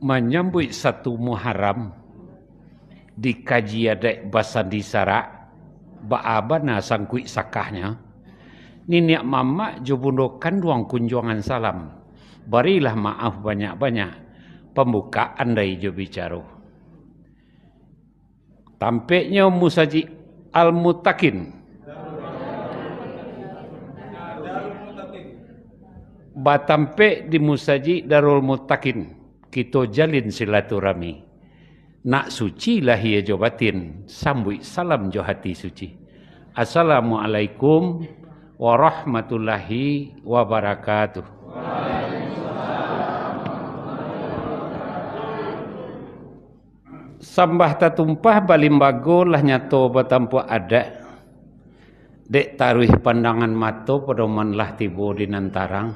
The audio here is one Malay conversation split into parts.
menyambut satu Muharram di kaji adek basan di sarak baabana sangkui sakahnya. Niak mama jubundokan duang kunjungan salam. Barilah maaf banyak-banyak. Pembukaan dari jo bicara tampaknya musaji al-mutakin. Batampe di musaji darul mutakin kita jalin silaturahmi. Nak suci lah ia jo batin. Sambui salam jo hati suci. Assalamualaikum warahmatullahi wabarakatuh. Sambah tatumpah balimbago lah nyato batampu ada dek taruh pandangan mata pedoman lah tibo di nantarang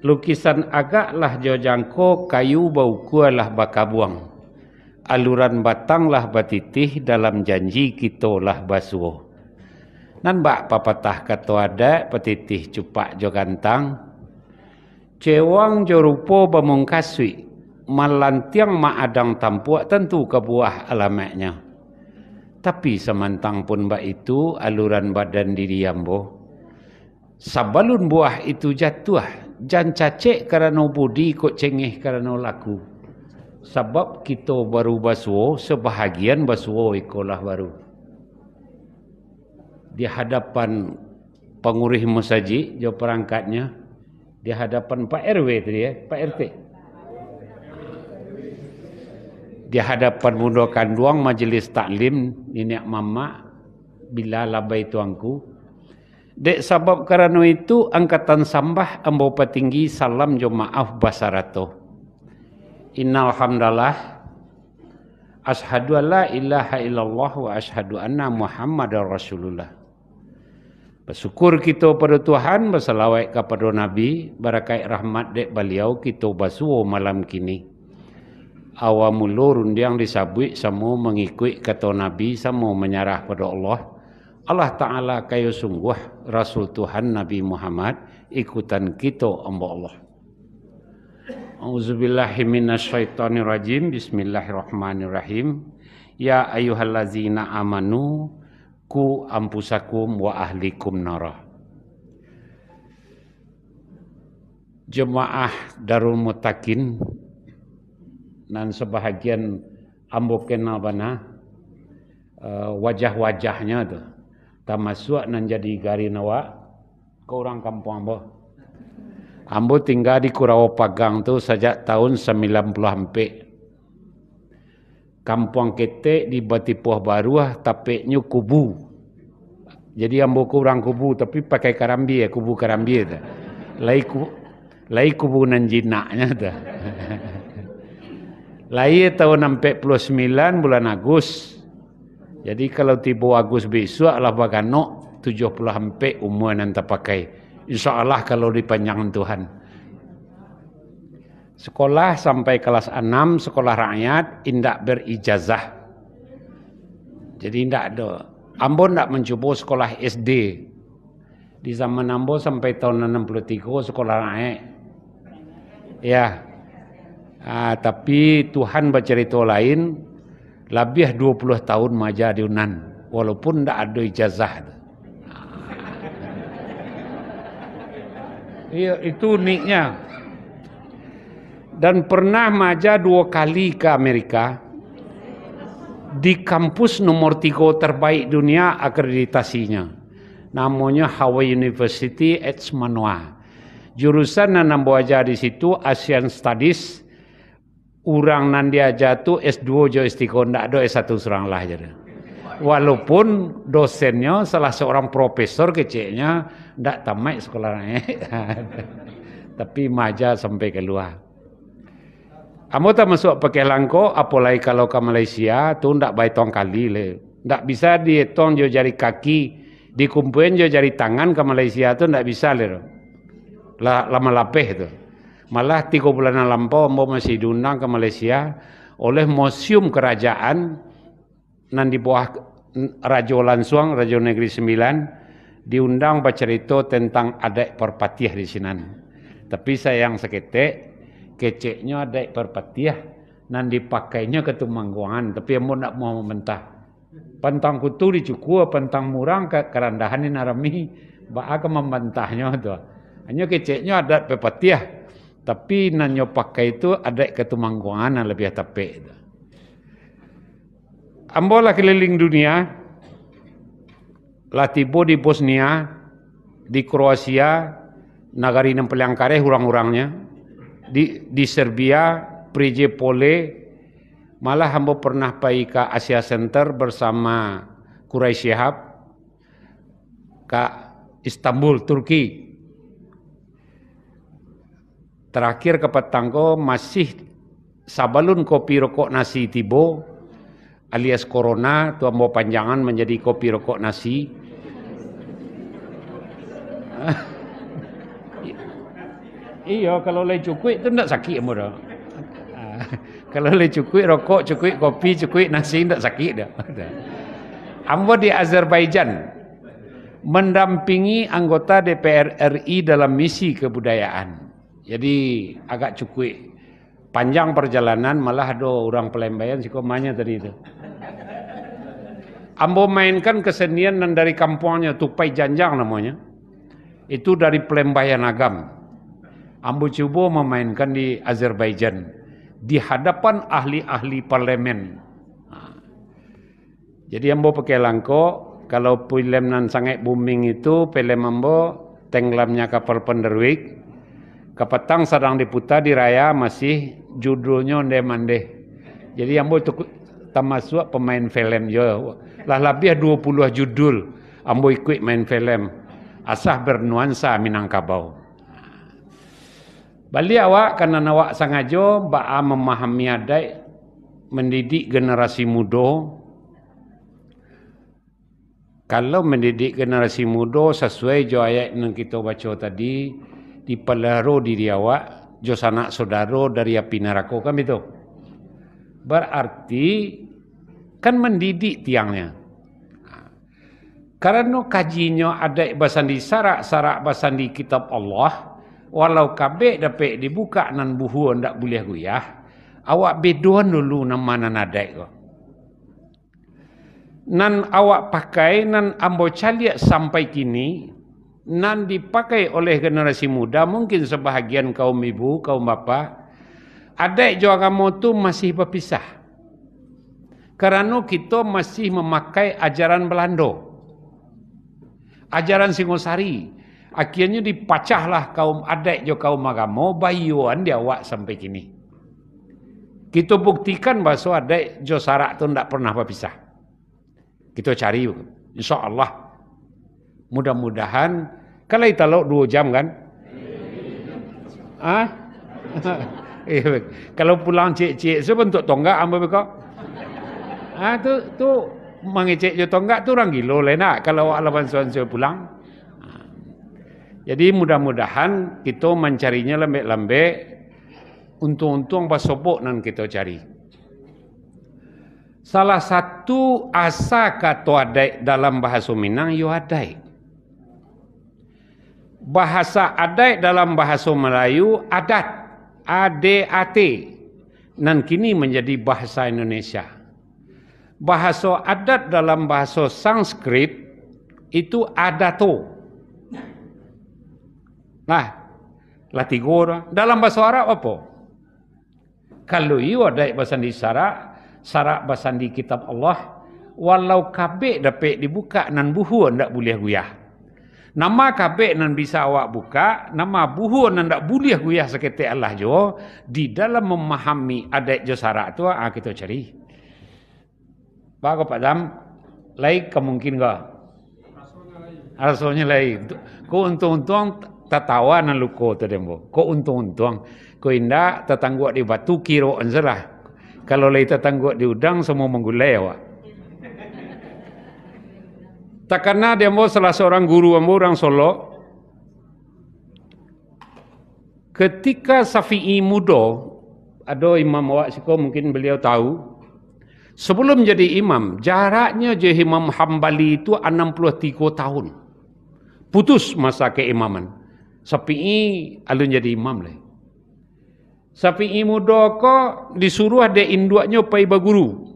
lukisan agak lah jojangko kayu bau kualah bakabuang aluran batanglah batitih dalam janji kita lah basuh. Nan bak papatah kata ada petitih cupak jo gantang. Cewang jo rupo bamungkasui. Malantiang ma adang tampuak tentu kebuah alamaknya. Tapi semantang pun bak itu aluran badan diri ambo. Sabalun buah itu jatuh. Jan cacik kerana budi kok cengih kerana laku. Sebab kita baru basuh sebahagian basuh ikolah baru. Di hadapan pengurus masjid jo perangkatnya di hadapan Pak RW tadi ya Pak RT di hadapan mundokan duang majlis taklim nenek mama bila labai tuanku dek sebab kerana itu angkatan sambah ambo petinggi salam jo maaf basarato Innal hamdalah Ashhadu an la ilaha illallah wa ashhadu anna Muhammadar Rasulullah. Bersyukur kita pada Tuhan, bersalawat kepada Nabi, barakai rahmat dek beliau kita basuh malam kini. Awamulu rundiang disabui semua mengikut kata Nabi, semua menyerah pada Allah. Allah Ta'ala kayu sungguh Rasul Tuhan Nabi Muhammad ikutan kita amba Allah. Auzubillahi minasyaitonirrajim. Bismillahirrahmanirrahim. Ya ayyuhallazina amanu ku ampusakum wa ahlikum nara. Jemaah Darul Mutakin dan sebahagian ambo kenal bana uh, wajah-wajahnya tu. Tamasuk nan jadi gari nawa ke orang kampung ambo. Ambo tinggal di Kurawa Pagang tu sejak tahun 94. Kampung ketek di Batipuah Baru lah, tapeknya kubu. Jadi ambo kurang kubu tapi pakai karambi ya, kubu karambi tu. Lai kubu, lai kubu nan jinaknya tu. Lai tahun 49 bulan Agustus. Jadi kalau tiba Agustus besok lah baganok 74 umur nanti pakai. Insya Allah kalau dipanjang Tuhan. Sekolah sampai kelas 6, sekolah rakyat, indak berijazah. Jadi indak ada. Ambo indak mencuba sekolah SD. Di zaman Ambo sampai tahun 63, sekolah rakyat. Ya. Ah, tapi Tuhan bercerita lain, lebih 20 tahun maja di Unan. Walaupun indak ada ijazah. Iya, itu uniknya. Dan pernah maja dua kali ke Amerika di kampus nomor tiga terbaik dunia akreditasinya. Namanya Hawaii University at Manoa. Jurusan yang nambo aja di situ Asian Studies. Orang nan dia jatuh S2 jo S3 ndak ada S1 serang lah jadi. Walaupun dosennya salah seorang profesor kecilnya ndak tamat sekolah eh. Tapi maja sampai keluar. Amo tak masuk pakai langko, apalagi kalau ke Malaysia, tu ndak baik tong kali le. Ndak bisa dihitung jo jari kaki, dikumpulin jo jari tangan ke Malaysia tu ndak bisa le. La, lama lapeh tu. Malah tiga bulan lampau, Amo masih diundang ke Malaysia oleh Museum Kerajaan nan di bawah Raja Lansuang, Raja Negeri Sembilan, diundang bercerita tentang adat perpatiah di sini. Tapi sayang seketik, keceknya ada perpatiah nan dipakainya ke tumangguangan tapi ambo nak mau mentah pantang kutu dicukua pantang murang ke kerandahan ini narami ba ke membantahnya tu. Hanya keceknya ada perpatiah tapi nanyo pakai itu ada ke tumangguangan lebih tapi ambo lah keliling dunia latibo di Bosnia di Kroasia nagari yang paling kare orang-orangnya di di Serbia, Prije Pole, malah hamba pernah pergi ke Asia Center bersama Kurai Shihab ke Istanbul, Turki. Terakhir ke Petangko masih sabalun kopi rokok nasi tibo alias corona tu ambo panjangan menjadi kopi rokok nasi. Iya, kalau lagi cukup tu tak sakit ambo dah. kalau lagi cukup rokok, cukup kopi, cukup nasi tak sakit dah. Ambo di Azerbaijan mendampingi anggota DPR RI dalam misi kebudayaan. Jadi agak cukup panjang perjalanan malah ada orang pelembayan si komanya tadi itu. Ambo mainkan kesenian dari kampungnya Tupai Janjang namanya. Itu dari pelembayan agam. Ambo cuba memainkan di Azerbaijan di hadapan ahli-ahli parlemen. Ha. Jadi ambo pakai langko kalau film nan sangat booming itu film ambo tenggelamnya kapal penderwik kapatang sedang diputar di raya masih judulnya onde mande. Jadi ambo itu termasuk pemain film yo. Lah lebih 20 judul ambo ikut main film. Asah bernuansa Minangkabau. Bali awak karena awak sangajo ba'a memahami adai mendidik generasi muda kalau mendidik generasi muda sesuai jo ayat yang kita baca tadi di pelaro diri awak jo sanak saudara dari api neraka kan itu berarti kan mendidik tiangnya. Karena kajinya ada bahasan di sarak-sarak bahasan di kitab Allah walau kabeh dapat dibuka nan buhu ndak boleh guyah awak beduan dulu nama nan ada ko nan awak pakai nan ambo caliak sampai kini nan dipakai oleh generasi muda mungkin sebahagian kaum ibu kaum bapa ada jo agama tu masih berpisah kerana kita masih memakai ajaran Belanda ajaran Singosari Akhirnya dipacahlah kaum adat jo kaum agama bayuan dia awak sampai kini. Kita buktikan bahawa adat jo sarak tu tidak pernah berpisah. Kita cari insya-Allah. Mudah-mudahan kalau kita lalu dua jam kan? Ah? eh, kalau pulang cik-cik sebentuk tonggak ambil bekak. Ah tu tu mangecek jo tonggak tu orang gilo lah nak kalau awak lawan suan pulang. Jadi mudah-mudahan kita mencarinya lembek-lembek untung-untung basopok nan kita cari. Salah satu asa kata adai dalam bahasa Minang yo adai. Bahasa adai dalam bahasa Melayu adat, A-D-A-T. Nan kini menjadi bahasa Indonesia. Bahasa adat dalam bahasa Sanskrit itu adato. Nah, tiga Dalam bahasa Arab apa? Kalau ia ada bahasa di syarak, syarak bahasa di kitab Allah, walau kabek dapat dibuka nan buhu ndak boleh guyah. Nama kabek nan bisa awak buka, nama buhu nan ndak boleh guyah seketik Allah jo, di dalam memahami adat jo syarak tu, ah kita cari. Bagus Pak Dam, lain kemungkin enggak? Rasanya lain. Kau untung-untung tatawa nan luko tu dembo. Ko untung-untung. Ko inda tetanggu di batu kiro anzalah. Kalau lagi tetanggu di udang semua menggulai awak. Tak karena dembo salah seorang guru ambo orang Solo. Ketika Safi'i muda, ada imam awak siko mungkin beliau tahu. Sebelum jadi imam, jaraknya je Imam Hambali itu 63 tahun. Putus masa keimaman. Sapi ini alun jadi imam lah. Sapi muda ko disuruh ada induknya pai berguru.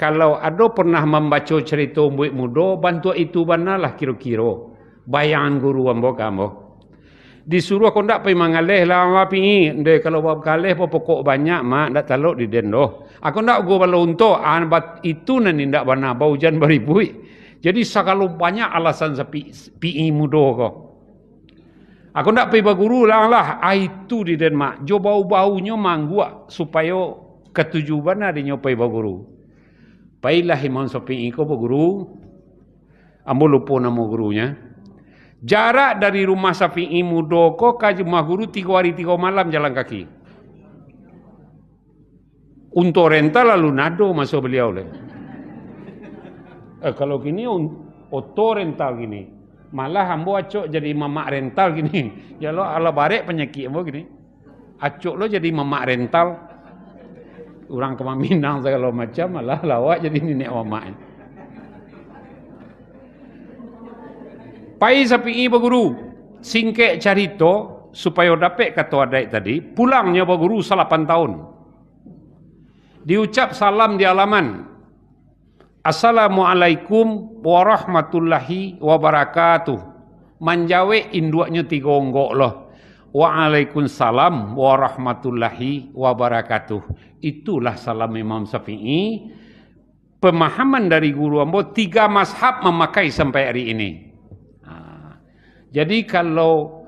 Kalau ada pernah membaca cerita umbuik muda, bantu itu banalah kira-kira. Bayangan guru ambo kamu. Disuruh aku ndak pai mangalih lah api Dia kalau bab kalih apa pokok banyak mak ndak taluk di den doh. Aku ndak go balo untuk an bat itu nan ndak bana bau jan beribui. Jadi sakalo banyak alasan sapi pi muda ko. Aku nak pergi berguru lah lah. Ah, itu di Denmark. Jo bau-baunya manggua supaya ketujuan ada nyopai berguru. Pailah Imam Sopi iko berguru. Ambo lupa nama gurunya. Jarak dari rumah Safi'i Mudoko ke rumah guru tiga hari tiga malam jalan kaki. Untuk rental lalu nado masuk beliau. Eh, kalau gini, auto rental gini. Malah ambo acok jadi mamak rental gini. Ya lo ala barek penyakit ambo gini. Acok lo jadi mamak rental. Orang ke Minang segala macam malah lawak jadi nenek mamak. Pai sapi ibu guru singkek carito supaya dapat kata adai tadi pulangnya ibu guru 8 tahun. Diucap salam di alaman Assalamualaikum warahmatullahi wabarakatuh. Manjawe induaknya tiga onggok loh. Waalaikumsalam warahmatullahi wabarakatuh. Itulah salam Imam Syafi'i. Pemahaman dari guru ambo tiga mazhab memakai sampai hari ini. Ha. Jadi kalau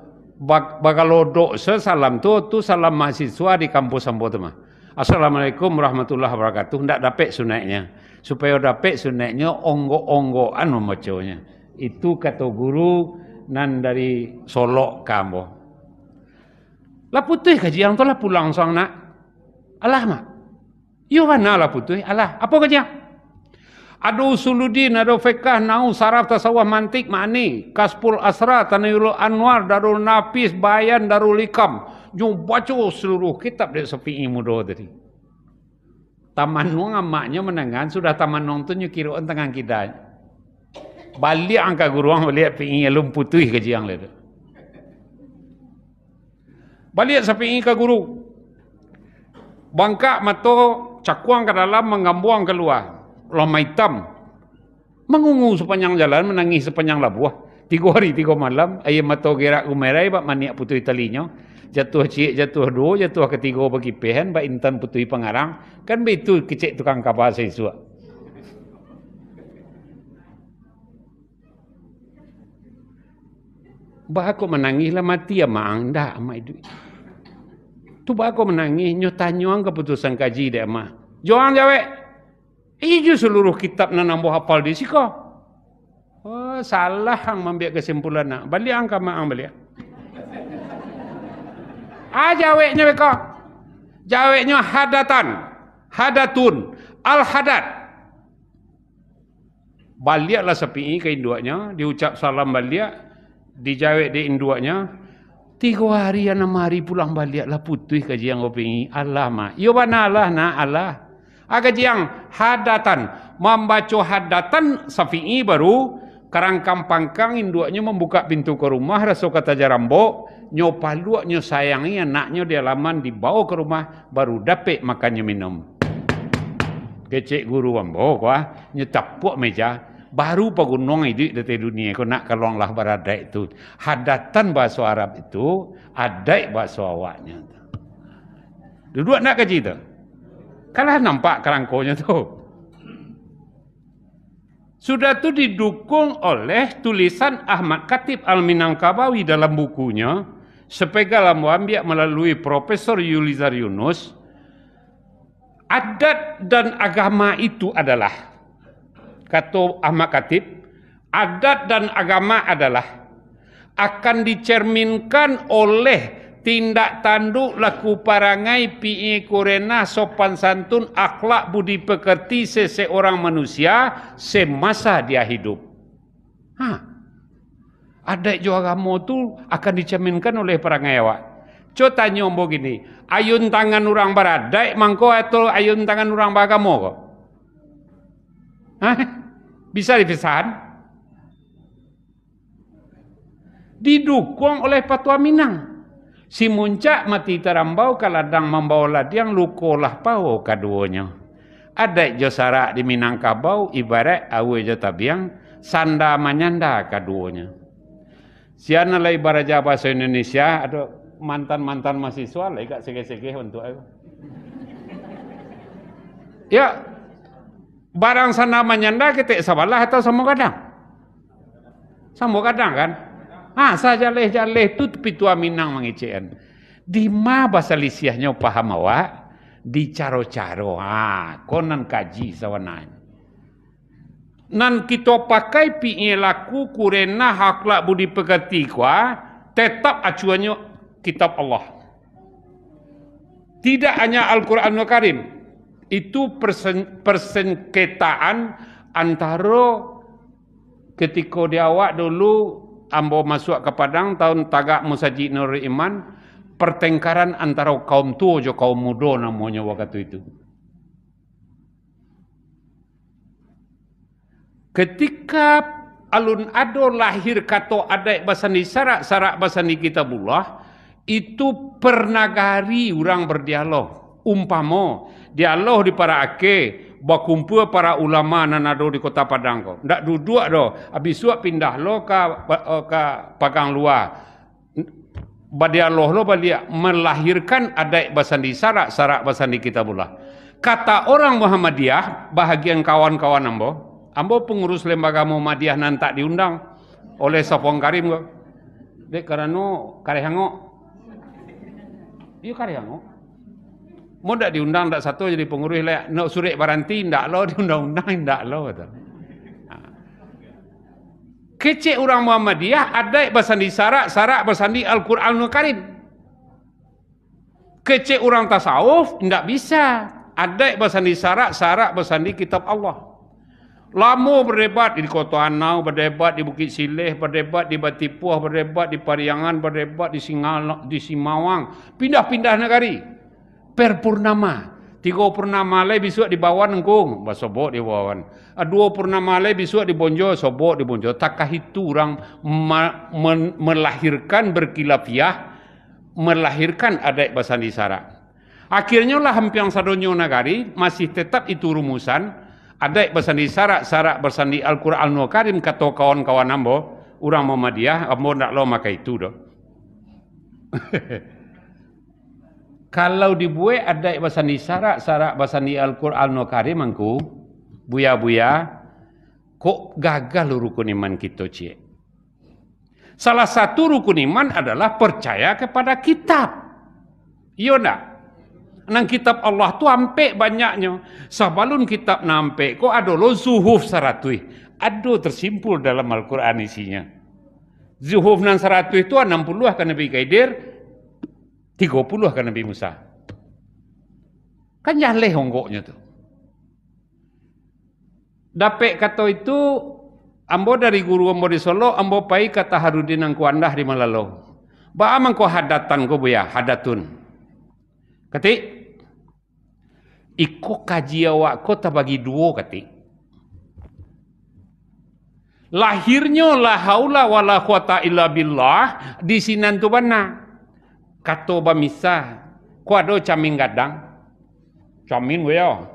bagalo dok salam tu tu salam mahasiswa di kampus ambo tu mah. Assalamualaikum warahmatullahi wabarakatuh. Tidak dapat sunatnya supaya dapat sunatnya onggo-onggoan membacanya. Itu kata guru nan dari Solok kamu. Lah putih kajian tu lah pulang sang nak. Alah mak. Yo mana lah putih? Alah, apa kajian? Ada usuludin, ada fiqah, nau, saraf, tasawuf, mantik, ma'ni, kaspul asra, tanayul anwar, darul nafis, bayan, darul ikam. Jom baca seluruh kitab dari sepi'i muda tadi. Taman nuang amaknya menangan sudah taman nuang tu nyukiro tengah kita. Balik angka guru ang balik pingi alum putih ke jiang le. Balik sa pingi ka guru. Bangka mato cakuang ke dalam mengambuang keluar. Lama hitam. Mengungu sepanjang jalan menangis sepanjang labuah. Tiga hari tiga malam ayam mato gerak umerai bak maniak putih talinya jatuh cik, jatuh dua, jatuh ketiga bagi pehen, ba intan putui pengarang, kan begitu kecik tukang kapal saya suak. Bah aku menangis lah mati ya maang dah amai duit. Tu aku menangis nyotanyuang keputusan kaji dia mah. Joang jawe. Iju seluruh kitab nak nambah hafal di siko. Oh, salah hang membiak kesimpulan nak. Balik angka maang balik. Ah jaweknya mereka. Jaweknya hadatan. Hadatun. Al-hadat. Baliaklah sepi ke induaknya. Diucap salam baliak. Dijawek di induaknya. Tiga hari yang enam hari pulang baliaklah putih ke jiang kopi Allah mah. Yo mana Allah na Allah. Aga jiang hadatan. Membaca hadatan safi'i baru. Kerangkang pangkang induaknya membuka pintu ke rumah. Rasul kata jarambo nyo paluak nyo sayangi anaknya di halaman dibawa ke rumah baru dapat makannya minum. Kecik guru ambo kuah nyo tapuk meja baru pagunong itu di dunia ko nak kalonglah berada itu. Hadatan bahasa Arab itu ada bahasa awaknya. Dua nak kaji itu. Kalah nampak kerangkonya tu. Sudah itu didukung oleh tulisan Ahmad Khatib Al-Minangkabawi dalam bukunya sepegal ambil melalui Profesor Yulizar Yunus, adat dan agama itu adalah, kata Ahmad Khatib, adat dan agama adalah akan dicerminkan oleh tindak tanduk laku parangai pi kurena sopan santun akhlak budi pekerti seseorang manusia semasa dia hidup. Ha, adat jo agama tu akan dicerminkan oleh perangai awak. Co tanya ombo gini, ayun tangan orang beradai mangko atau ayun tangan orang beragama ko? Hah? Bisa dipisahkan? Didukung oleh Patua Minang. Si muncak mati terambau kaladang membawa ladiang lukolah pau kaduanya. Ada jo sarak di Minangkabau ibarat awe jo tabiang sanda manyanda kaduanya. Siana lai baraja bahasa Indonesia ada mantan-mantan mahasiswa lai kak sege-sege untuk aku. Ya, barang sana manyanda kita sabalah atau sama kadang? Sama kadang kan? Ah, saja leh jaleh tu tepi tua minang mengecekan. Di ma bahasa lisiahnya paham awak? Di caro-caro. Ah, konan kaji sawanai. Nan kita pakai pi laku kurena hakla budi pekerti kuah, tetap acuannya kitab Allah. Tidak hanya Al-Quranul Karim, itu persen, persengketaan antara ketika dia awak dulu ambo masuk ke Padang tahun tagak Musajid Nur Iman pertengkaran antara kaum tua jo kaum muda namanya waktu itu. Ketika alun ado lahir kato adai basani sarak sarak basani kitabullah itu pernagari orang berdialog umpama dialog di para ake bakumpul para ulama nanado di kota Padang ko. Ndak duduk do. Habis suap pindah lo ke ke pagang luar. Badialog lo balia melahirkan adai basandi sarak sarak basandi kita pula. Kata orang Muhammadiyah bahagian kawan-kawan ambo, ambo pengurus lembaga Muhammadiyah nantak diundang oleh Sofong Karim ko. Dek karena karehango. Iya karehango. Mau tak diundang tak satu jadi pengurus lah. Nak surat baranti tak lo diundang-undang tak lo kata. Ha. Kecik orang Muhammadiyah ada bersandi sarak, sarak bersandi Al-Quranul Karim. Kecik orang tasawuf tidak bisa. Ada bersandi sarak, sarak bersandi kitab Allah. Lama berdebat di Kota Anau, berdebat di Bukit Sileh, berdebat di Batipuah, berdebat di Pariangan, berdebat di Singal, di Simawang. Pindah-pindah negari per purnama. Tiga purnama lagi besok di bawah nengkung. Bah sobok di bawah. Ah, dua purnama lagi besok di bonjo. Sobok di bonjo. Takkah itu orang melahirkan berkilafiah. Melahirkan adat bahasa Nisara. Akhirnya lah hampir sadonyo nagari. Masih tetap itu rumusan. Adat bahasa Nisara. Sarak bersandi Al-Quran Al-Karim. Kata kawan-kawan ambo. Orang Muhammadiyah. Ambo nak lo maka itu dah. kalau dibuat ada bahasa ni syarat syarat bahasa ni Al-Quran no Karim angku buya-buya. Kok gagal rukun iman kita cik? Salah satu rukun iman adalah percaya kepada kitab. Iya tak? Nang kitab Allah tu ampe banyaknya. Sebelum kitab nampe. Kok ada lo zuhuf saratui? Ada tersimpul dalam Al-Quran isinya. Zuhuf nan saratui itu 60 akan Nabi Kaidir 30 kan Nabi Musa. Kan nyaleh honggoknya tu. Dapat kata itu, ambo dari guru ambo di Solo, ambo pai kata Harudin ang kuandah di Malalo. Ba amang ko hadatan ko buya, hadatun. Kati, iko kaji awak ko tabagi duo kati. Lahirnya la haula wala quwata illa billah di sinan tu bana kato ba misa ko ado camin gadang. Camin we yo.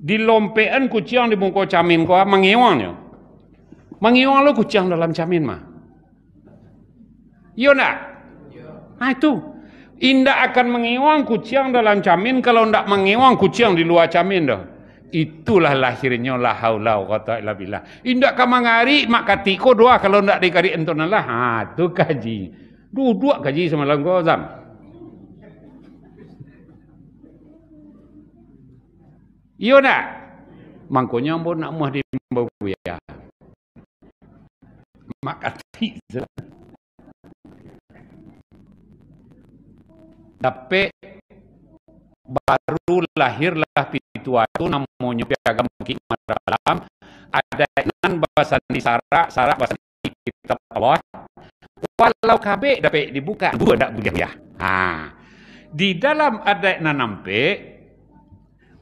Di lompean kucing di bungko camin ko mangewang yo. Mangewang lo kucing dalam camin mah. Yo nak? Ah itu. Indah akan mengewang kucing dalam camin kalau ndak mengewang kucing di luar camin dah. Itulah lahirnya la haula wa quwata illa billah. Indak kamangari mak katiko doa kalau ndak dikari entonalah ha tu kaji Duduk gaji semalam kau Azam. Iya nak? Mangkonya pun nak muah di bau ya. Mak kati. Tapi baru lahirlah pitua itu namanya piagam mungkin dalam ada nan bahasa di sarak sarak bahasa kitab Allah Walau kabeh dapat dibuka, dua tak boleh ya. Ha. Di dalam adat nanampe,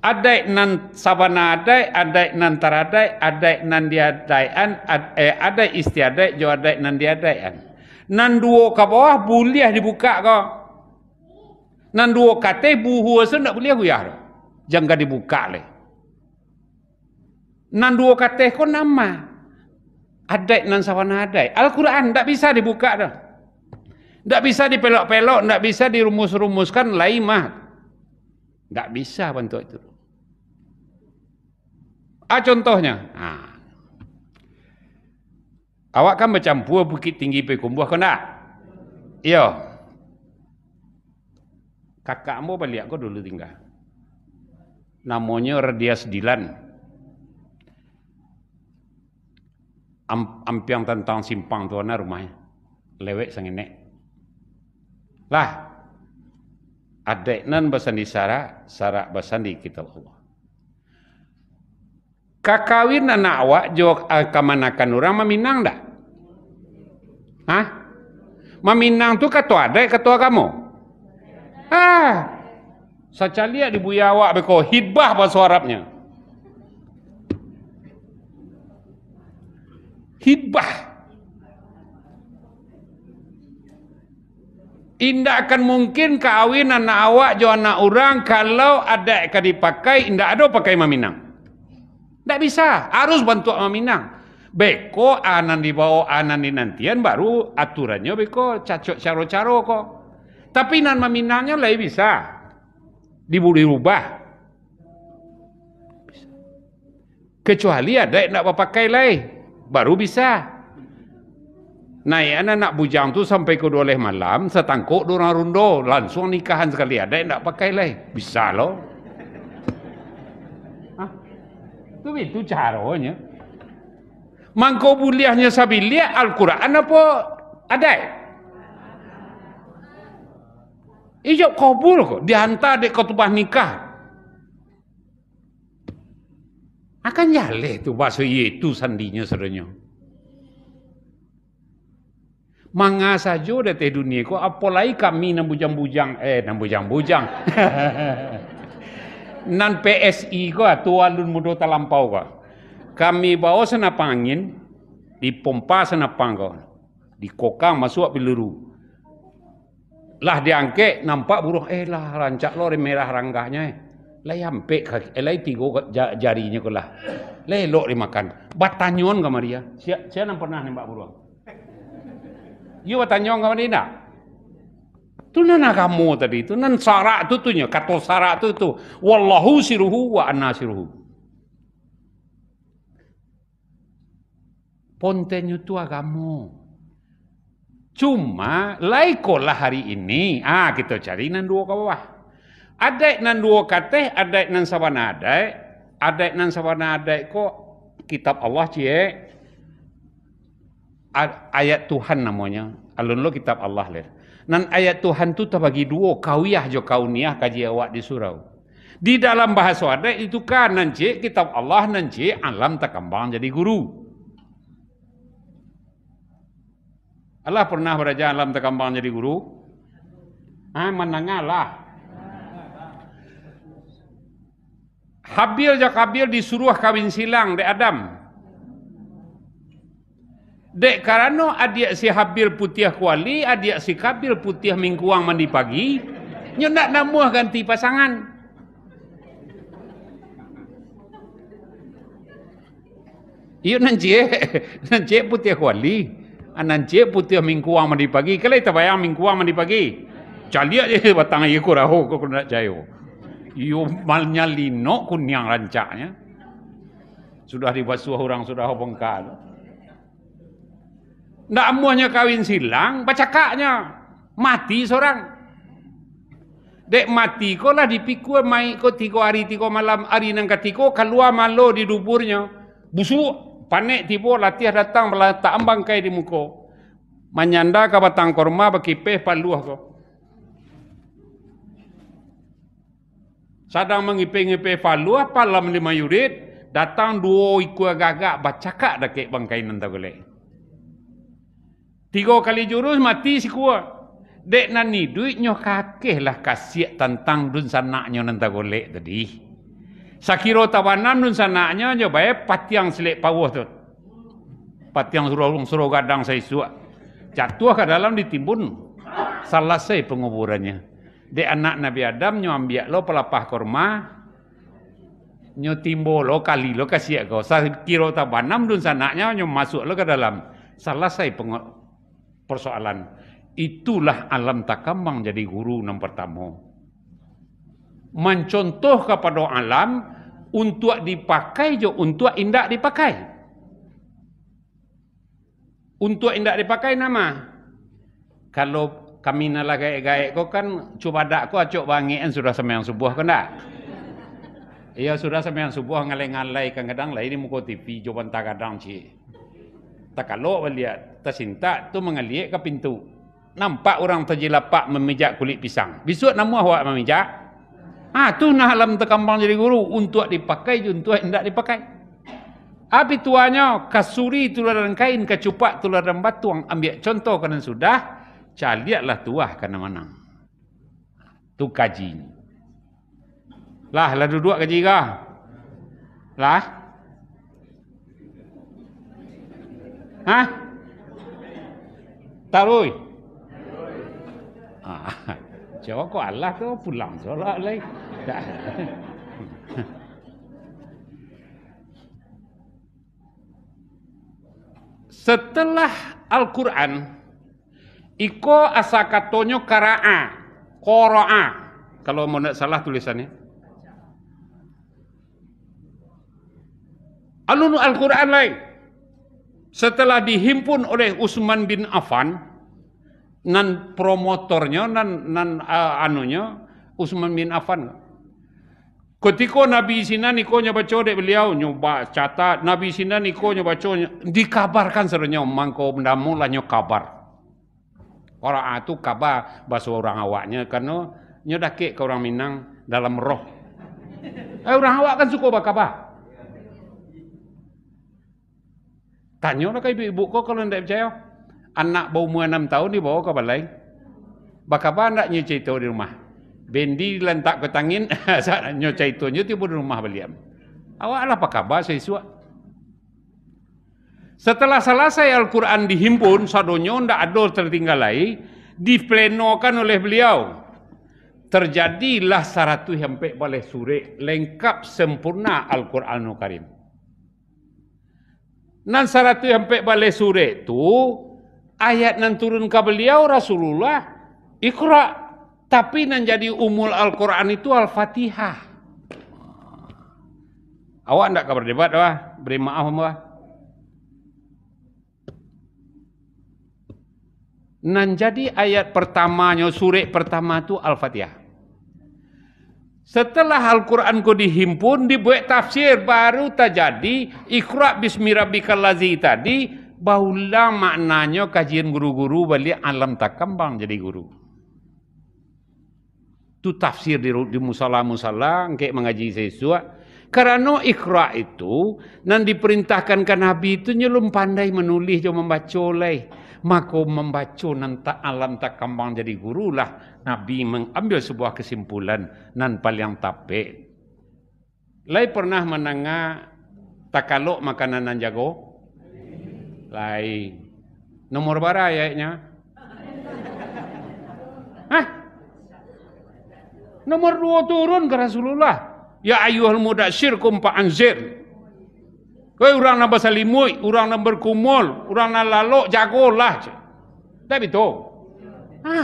adat nan sabana adat, adat nan taradai, adat nan diadaian, eh, adat istiadat, jo adat nan diadaian. Nan dua ke bawah boleh dibuka ke? Nan dua kata buhu asa nak boleh tu. Jangan dibuka le. Nan dua kata ko nama. Adai nan sawana adai. Al-Quran tak bisa dibuka dah. Tak bisa dipelok-pelok, tak bisa dirumus-rumuskan lain mah. Tak bisa bentuk itu. Ah contohnya. Ha. Awak kan bercampur bukit tinggi kumbuh kau nak? Ya. Kakakmu balik kau dulu tinggal. Namanya Radias Dilan. Am ampiang tentang simpang tu ana rumahnya. Lewek sang nenek. Lah. Adek nan basandi sara, sara basandi kitab Allah. Kakawin anak awak jo kamanakan orang meminang dak? Hah? Meminang tu ketua ada ketua kamu? Ah. Saca lihat di buya awak beko hibah bahasa Arabnya. Hibah. Indah akan mungkin kawin anak awak jo anak orang kalau ada yang dipakai, indah ada pakai meminang. Tak bisa. Harus bantu meminang. Beko anan di bawah anan di nantian baru aturannya beko cacok caro-caro kok. Tapi nan meminangnya lah bisa. Dibuli rubah. Kecuali ada yang nak pakai lain. Baru bisa. Naik anak nak bujang tu sampai ke dua malam, setangkuk dua rundo, langsung nikahan sekali. Ada yang nak pakai lain. Bisa loh. Itu itu caranya. Mangko buliahnya sabilia Al-Quran apa ada? Ijo kabul kok dihantar dek khutbah nikah. Akan jale tu bahasa itu sandinya sebenarnya. Manga saja dah teh dunia ko apalagi kami nan bujang-bujang eh nan bujang-bujang. nan PSI ko tuan lun mudo talampau ko. Kami bawa senapang angin di pompa senapang ko. Di kokang masuk peluru. Lah diangke nampak burung eh lah rancak lo merah ranggahnya eh. Lah sampai kaki eh lah tiga jarinya ko lah. Lah elok dimakan. Batanyon ke Maria. Siapa siapa pernah nembak burung? You batanyon ke Maria? Tu nana kamu tadi tu nan sarak tu tu nya kata sarak tu tu wallahu siruhu wa anna siruhu. Pontenyo tu agamo. Cuma lah hari ini. Ah kita cari nan dua ke bawah. Ada nan dua kata, ada nan sabana ada, ada nan sabana ada ko kitab Allah cie ayat Tuhan namanya. Alun lo kitab Allah leh. Nan ayat Tuhan tu terbagi dua kawiyah jo kauniyah kaji awak di surau. Di dalam bahasa ada itu kan nanti kitab Allah nanti alam terkembang jadi guru. Allah pernah beraja alam terkembang jadi guru? Ah menangalah. Habil jak Habil disuruh kawin silang de Adam. Dek karena adik si Habil putih kuali, adik si Kabil putih mingguang mandi pagi, nyo nak namuh ganti pasangan. Iyo nanti, nanti putih kuali, nanti putih mingguang mandi pagi. Kalau kita bayang mingguang mandi pagi, cali aja batang ayo kurahu kau nak jayo. Iyo malnya lino kunyang rancaknya. Sudah dibasuh orang sudah bengkal. Ndak amuhnya kawin silang, baca kaknya. Mati seorang. Dek mati ko lah dipikul mai ko tiga hari tiga malam hari nang katiko keluar malo di duburnya. Busuk panik tiba latih datang tak ambang kai di muko. Menyanda ke batang korma bagi peh paluah ko. Sadang mengipeng-ipeng paluah palam lima yurid datang dua ikut gagak bacakak kek bangkai nanti golek. Tiga kali jurus mati si kuat. Dek nani duit nyo kakeh lah kasih tentang dun sanaknya nanti golek tadi. Sakiro tawanan dun sanaknya nyo baik patiang selek pawah tu. Patiang suruh suruh gadang saya suak. Jatuh ke dalam ditimbun. Selesai penguburannya. Di anak Nabi Adam nyo ambil lo pelapah korma. Nyo timbo lo kali lo kasih aku. Kira tak banam dun sanaknya nyo masuk lo ke dalam. Selesai persoalan. Itulah alam takambang jadi guru yang pertama. Mencontoh kepada alam untuk dipakai jo untuk indak dipakai. Untuk indak dipakai nama. Kalau kami nalah gaik-gaik kau kan cuba dak kau acok bangi kan sudah sembahyang subuh kan tak? Iya sudah sembahyang subuh ngalai-ngalai kadang-kadang lah ini muka TV jawapan tak kadang cik. Tak kalau lihat tersinta tu mengaliak ke pintu. Nampak orang terjelapak memijak kulit pisang. Besok nama awak memijak. Ah tu nak alam terkambang jadi guru untuk dipakai untuk tidak dipakai. Api tuanya kasuri tularan kain kecupak tularan batuang ambil contoh kan sudah caliatlah tuah kana mana. Tu kaji. Lah lah duduk kaji kah? Lah? Hah? Tarui. Ah, jawab kok Allah tu pulang solat lagi. Setelah Al-Quran, iko asakatonyo kara'a, qara'a. Kalau mau nak salah tulisannya. Alun Al-Quran lain. Setelah dihimpun oleh Utsman bin Affan, nan promotornya, nan nan uh, anunya, Utsman bin Affan. Ketika Nabi Sina niko nyoba codek beliau nyoba catat Nabi Sina niko nyoba codek dikabarkan serunya mangko mendamu lah kabar. Orang itu kabar bahasa orang awaknya karena nyodake ke orang Minang dalam roh. Eh orang awak kan suka kabar. Tanya lah ke ibu-ibu kau kalau tidak percaya. Anak bau umur enam tahun dibawa ke balai. Bakabar tidak cerita di rumah. Bendi lantak ke tangin, nyo caito nyo tiba di rumah beliau. Awak lah apa kabar saya suat. Setelah selesai Al-Quran dihimpun, sadonyo ndak ada tertinggal lagi, diplenokan oleh beliau. Terjadilah satu sampai boleh suri lengkap sempurna Al-Quranul Karim. Nan satu sampai boleh suri itu ayat nan turun ke beliau Rasulullah Iqra tapi yang jadi umul Al-Quran itu Al-Fatihah. Awak tak kabar debat wah? Beri maaf wah. Nan jadi ayat pertamanya surat pertama itu Al-Fatihah. Setelah Al-Quran ku dihimpun, dibuat tafsir baru terjadi Iqra bismi rabbikal ladzi tadi bahulah maknanya kajian guru-guru balik alam tak kembang jadi guru. Tu tafsir di, di musala-musala engke mengaji sesuatu kerana ikra itu nan diperintahkan ke nabi itu nyelum pandai menulis jo membaca leh maka membaca nan tak alam tak kembang jadi guru lah nabi mengambil sebuah kesimpulan nan paling tape lai pernah menanga takaluk makanan nan jago lai nomor berapa ayatnya Hah? Nomor dua turun ke Rasulullah. Ya ayuhal mudasyir kumpa anzir. Kau orang nak bersalimui, orang nak berkumul, orang nak lalok, jagolah. Tak betul. Ha.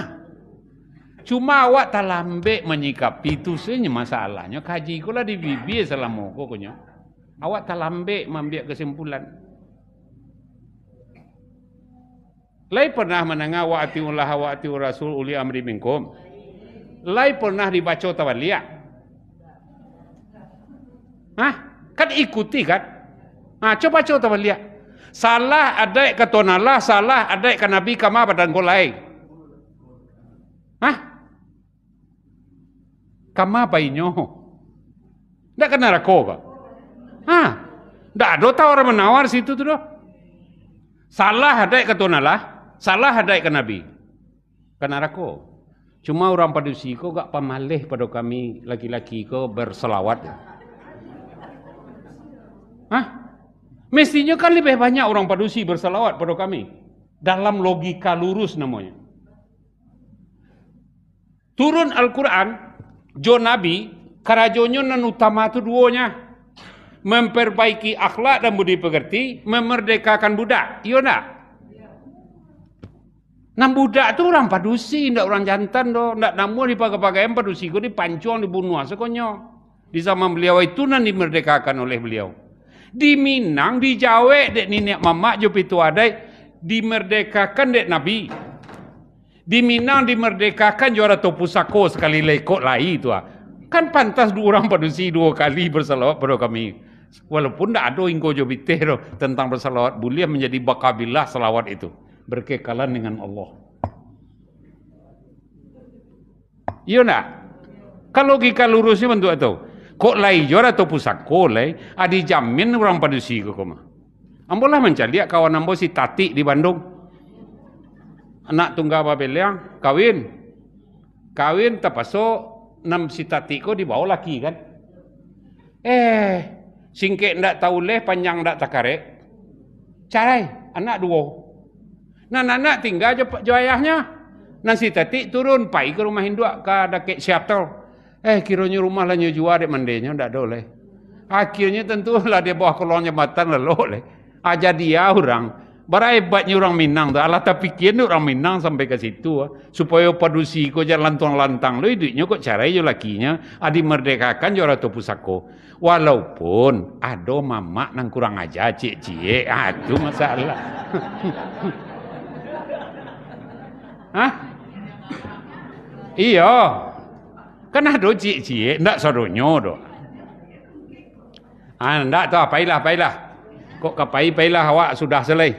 Cuma awak tak lambek menyikapi itu saja masalahnya. Kaji kau lah di bibi selama kau punya. Awak tak lambek membiak kesimpulan. Lai pernah menengah wa atiullah wa atiur rasul uli amri minkum. Lai pernah dibaca tawaliyah. Hah? Kan ikuti kan? Ha, coba baca tawaliyah. Salah ada ke tonala, salah ada ke nabi kama badan golai. Hah? Kama bainyo. Ndak kena rako ka? Ha? Ndak ada tawar menawar situ tu doh. Salah ada ke tonala, salah ada ke nabi. Kena rako. Cuma orang padusi kau gak pamalih pada kami laki-laki kau berselawat. Hah? Mestinya kan lebih banyak orang padusi berselawat pada kami. Dalam logika lurus namanya. Turun Al-Quran, Jo Nabi, kerajonyo nan utama itu duonya. Memperbaiki akhlak dan budi pekerti, memerdekakan budak. Iya tak? Nam budak tu orang padusi, ndak orang jantan do, ndak namu dipakai-pakai yang padusi ko dipancung dibunuh sekonyo. Di zaman beliau itu nan dimerdekakan oleh beliau. Di Minang, di Jawa, dek nenek mamak jo pitu adai dimerdekakan dek Nabi. Di Minang dimerdekakan juara topu sako sekali lekok lai itu ah. Kan pantas dua orang padusi dua kali bersalawat pada kami. Walaupun tak ada ingko jo bitero tentang bersalawat, boleh menjadi bakabilah salawat itu berkekalan dengan Allah. Iya nak? Kalau logika lurusnya bentuk itu. Kok lai jor atau pusat kok lai, adi jamin orang padusi ke koma. Ambolah mencari kawan ambo si Tati di Bandung. Anak tunggal babel yang kawin. Kawin terpaso enam si Tati ko dibawa laki kan. Eh, singkek ndak tahu leh panjang ndak takarek. Carai, anak dua. Nah, anak tinggal je, je ayahnya. Nasi tati turun, pai ke rumah Hindu ke dekat Seattle. Eh, kiranya rumah lah jual dek mandenya, tak boleh. Akhirnya tentu lah dia bawa kolong jembatan lalu oleh. Aja dia orang. Barai hebatnya orang Minang tu. Allah tak fikir ni orang Minang sampai ke situ. Ah. Supaya padusi ko jalan tuang lantang. Lo hidupnya kok cara yo lakinya. Adi merdekakan jo ratu pusako. Walaupun ada mamak nang kurang aja cik-cik. Ah, itu masalah. Hah? Iya. Kan ada cik-cik, ndak soronyo do. Ah, ndak tu apailah, apailah. Kok kapai pailah awak sudah selai.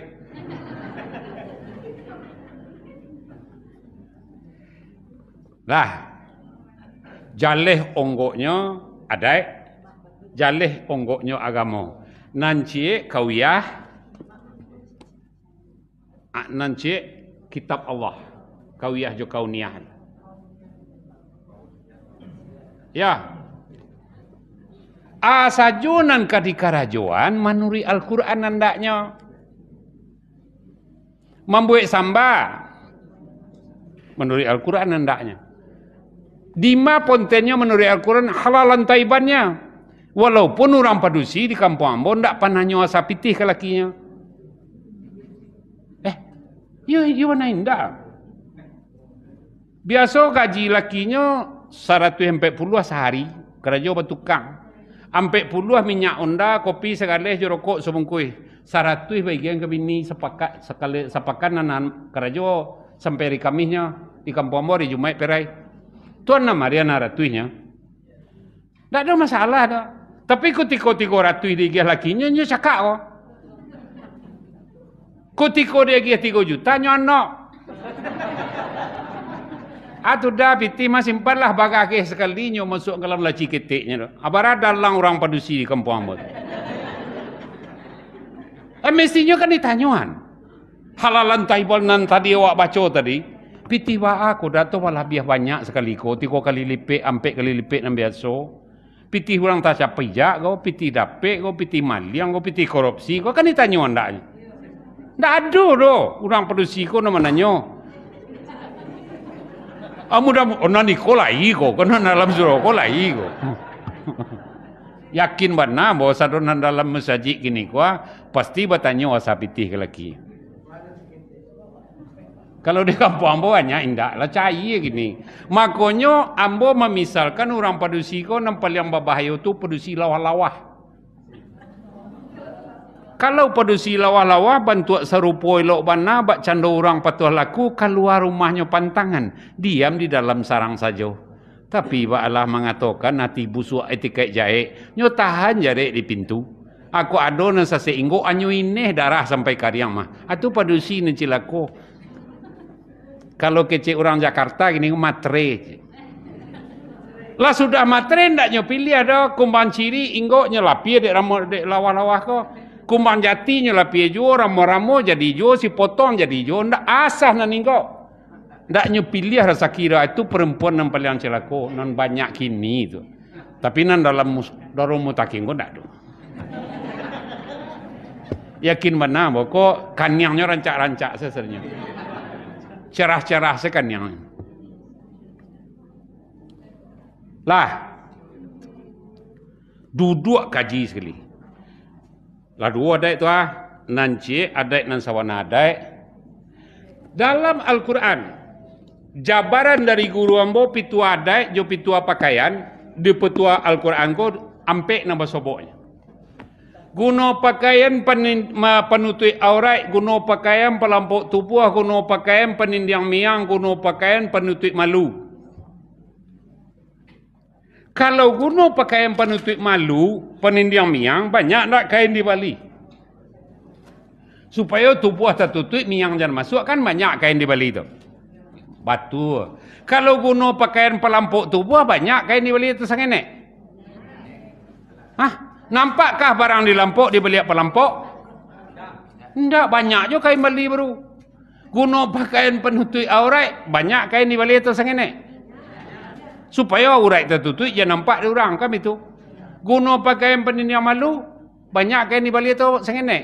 Lah. Jaleh onggoknya ada. Jaleh onggoknya agama. Nanci kawiyah. Nanci kitab Allah kawiyah jo kauniah. Ya. Asajunan kadikarajuan manuri Al-Quran nandaknya. Membuat samba. Menuri Al-Quran nandaknya. Dima pontennya menuri Al-Quran halalan taibannya. Walaupun orang padusi di kampung Ambon tak pernah nyawa sapitih ke lakinya. Eh, iya, iya mana indah. Biasa gaji lakinya 140 sehari. Kerja bertukang. Ampe puluh minyak onda, kopi sekali, jerokok sebungkui. Seratus bagian ke bini sepakat sekali sepakat nanan kerja sampai di kamisnya di kampung Amor di Jumat Perai. Tuan nama dia naratunya. Tak ada masalah dah. Tapi ketika tiga ratus dia gih lakinya, dia cakap kok. Ketika dia gih tiga juta, nyonok. Atu dah piti masih empat lah bagake sekali nyo masuk ke dalam laci ketiknya. Abara dalang orang padusi di kampung amot. Eh mestinya kan ditanyuan. Halalan taibol nan tadi awak baca tadi. Piti wa aku dato malah biah banyak sekali ko. Tiko kali lipik, ampek kali lipik nan biasa. Piti orang tak capai jak kau, piti dapek kau, piti maliang kau, piti korupsi kau kan ditanyuan tak? Tak ada doh orang padusi ko nama nanyo. Amu dah ona ni kola iko, kena dalam surau kola iko. Yakin benar bahawa satu dalam masjid kini kuah pasti bertanya wasapitih ke lagi. Kalau di kampung ambo hanya indah lah cahaya gini. Makanya ambo memisalkan orang padusi ko nampak yang berbahaya tu padusi lawah-lawah. Kalau padusi lawah-lawah bantu serupa elok bana bak canda orang patuh laku keluar rumahnya pantangan diam di dalam sarang saja. Tapi ba Allah mengatakan nanti busuk etiket jahe nyo tahan jare di pintu. Aku ada nan sase inggo anyo ini darah sampai kariang mah. Atu padusi ni cilako. Kalau kecil orang Jakarta gini matre. Lah sudah matre ndak nyo pilih ada kumban ciri inggo nyelapi dek dek lawah-lawah kok kumbang jatinya lah pia juo ramo-ramo jadi juo si potong jadi juo ndak asah nan ingko ndak nyepilih rasa kira itu perempuan yang paling celaka non banyak kini itu tapi nan dalam dalam mutakin kau ndak do Yakin mana kok kanyangnya rancak-rancak sesernya. Cerah-cerah sekanyang. Lah. Duduk kaji sekali. Lah dua ada itu ah. Nanci ada nan sawana ada. Dalam Al-Quran, jabaran dari guru ambo pitu ada jo pitu pakaian di petua Al-Quran ko ampe nama soboknya. Guna pakaian penutui aurat, guna pakaian pelampuk tubuh, guna pakaian penindiang miang, guna pakaian penutui malu. Kalau guna pakaian penutui malu, penindiang miang, banyak nak kain di Bali. Supaya tubuh tertutup, miang jangan masuk, kan banyak kain di Bali itu. Batu. Kalau guna pakaian pelampuk tubuh, banyak kain di Bali itu sangat enak. Hah? Nampakkah barang di lampok dibeli pelampok? Tidak, banyak juga kain beli baru. Guna pakaian penutup aurat, banyak kain di beli itu sangat enak. Supaya aurat tertutup, dia nampak di orang, kan itu. Guna pakaian penutup malu, banyak kain di beli itu sangat enak.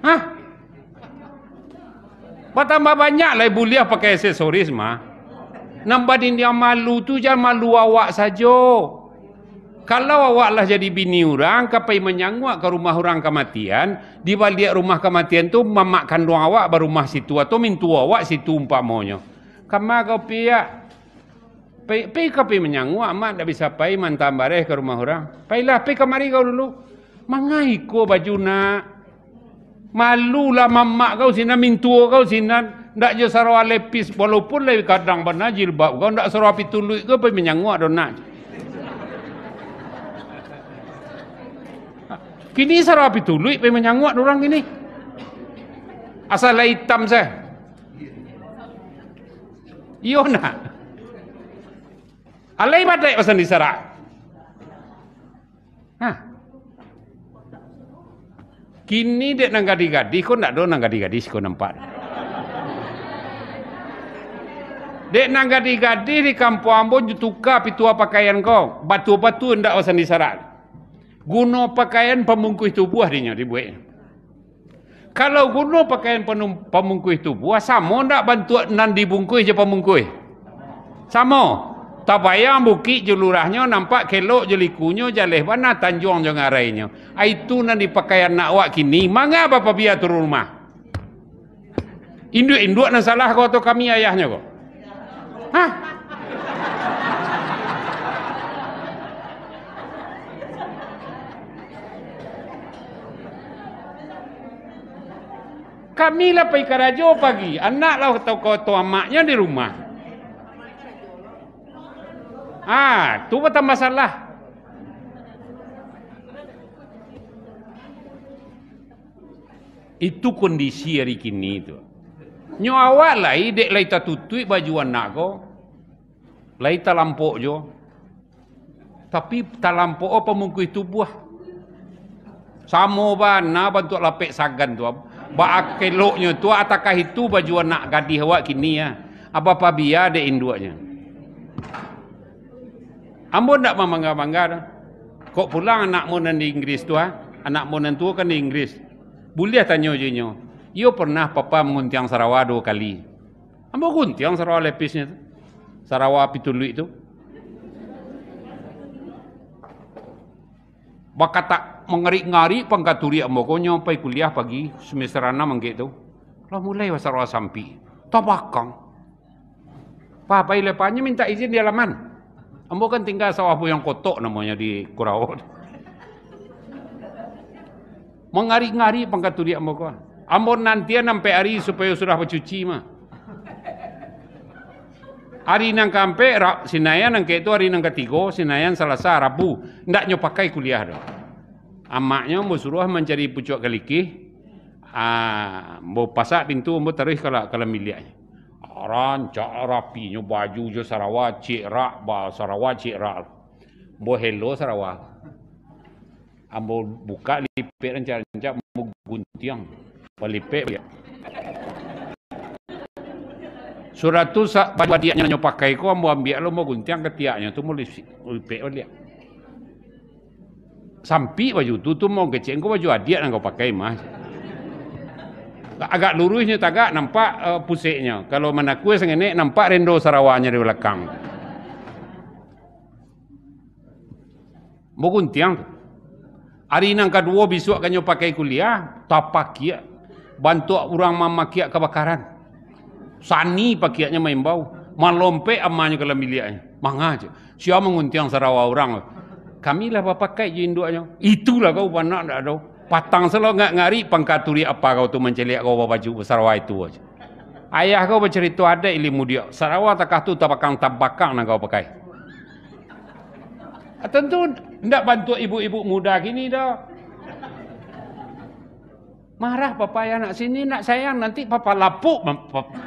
Hah? Bertambah banyak lah buliah pakai aksesoris mah. Nampak dia malu tu jangan malu awak saja. Kalau awaklah jadi bini orang, kapai menyangguak ke rumah orang kematian, di balik rumah kematian tu memakkan ruang awak baru rumah situ atau mintu awak situ umpamanya. Kama kau pihak Pai pai kau pai menyangguak mak tak bisa pai mantam bareh ke rumah orang. Pailah pai kemari kau dulu. Mangai ko baju nak. Malulah mamak kau sina mintu kau sina ndak je sarwa lepis walaupun lebih kadang benar jilbab kau ndak sarwa pitului kau pai menyangguak don nak. Kini sarah api tuluik pergi menyanguat orang kini. Asal lah hitam saya. Iyo nak. Alai badai pasal sarah. Ha. Kini dek nang gadi-gadi, kau nak do nang gadi-gadi kau nampak. Dek nang gadi-gadi di kampung Ambon tukar pitua pakaian kau. Batu-batu ndak pasal sarah guna pakaian pemungkus tubuh dia dibuat. Kalau guna pakaian pemungkus tubuh, sama tak bantu nan dibungkus je pemungkus? Sama. Tak payah bukit je lurahnya, nampak kelok je likunya, jalih mana tanjung je ngarainya. Itu nan dipakaian nak awak kini, mangga bapa biar turun rumah? Induk-induk nan salah kau atau kami ayahnya kau? Hah? Kami lah pergi kerajo pagi. Anak lah atau kau tua maknya di rumah. Ah, tu betul masalah. Itu kondisi hari kini tu. Nyo awak lah, dek lah kita tutui baju anak kau. Lah kita lampuk jo. Tapi tak lampuk apa mungkin itu buah. Sama ba, na bantu lapik sagan tu. Baak keloknya tu atakah itu baju anak gadis awak kini ya. Apa apa biar ada induknya. Ambo ndak membangga-bangga. Kok pulang anak mu di Inggris tu ah? Anak mu tu kan di Inggris. Boleh tanya je nyo. Yo pernah papa menguntiang Sarawak dua kali. Ambo guntiang Sarawak lepisnya tu. Sarawak pitului tu. Bakata mengari-ngari pangkaturi ambo ko nyampai kuliah pagi semester 6 mangke tu. Lah mulai rawa sampi. Tabakang. Pa pai lepanya minta izin di halaman. Ambo kan tinggal sawah yang kotok namanya di Kurau. Mengari-ngari pangkaturi ambo ko. Ambo nanti sampai hari supaya sudah bercuci mah. Hari nang kampe, sinayan nang itu hari nang ketiga, sinayan selasa, rabu. Ndak pakai kuliah dah amaknya mau suruh mencari pucuk keliki ah mau pasak pintu mau terus kalau kalau miliknya rancak rapinya baju je Sarawak cik rak ba Sarawak cik rak mau hello Sarawak. Ambo buka lipet rancak-rancak mau guntiang. Balipet ya Surat tu baju dia nyo pakai ko ambo ambil lo mau guntiang ketiaknya tu mau lipet lihat Sampi baju tu tu mau kecil kau baju adik yang kau pakai mah. Agak lurusnya tagak nampak uh, pusiknya. Kalau mana kue sengene nampak rendo Sarawaknya di belakang. Bukan tiang. Hari nang kedua besok kanyo pakai kuliah, tapak kia. Bantu orang mama kia kebakaran. Sani pakiatnya main bau. Malompe amanya kalau miliaknya. Manga aja. Siapa menguntiang Sarawak orang. Kami lah pakai je induknya. Itulah kau panak tak ada. Patang selalu ngak ngari pangkaturi apa kau tu menceliak kau baju Sarawak itu aja. Ayah kau bercerita ada ilmu dia. Sarawak takah tu tabakang tabakang nak kau pakai. Ah, tentu tidak bantu ibu-ibu muda gini dah. Marah papa yang nak sini nak sayang nanti papa lapuk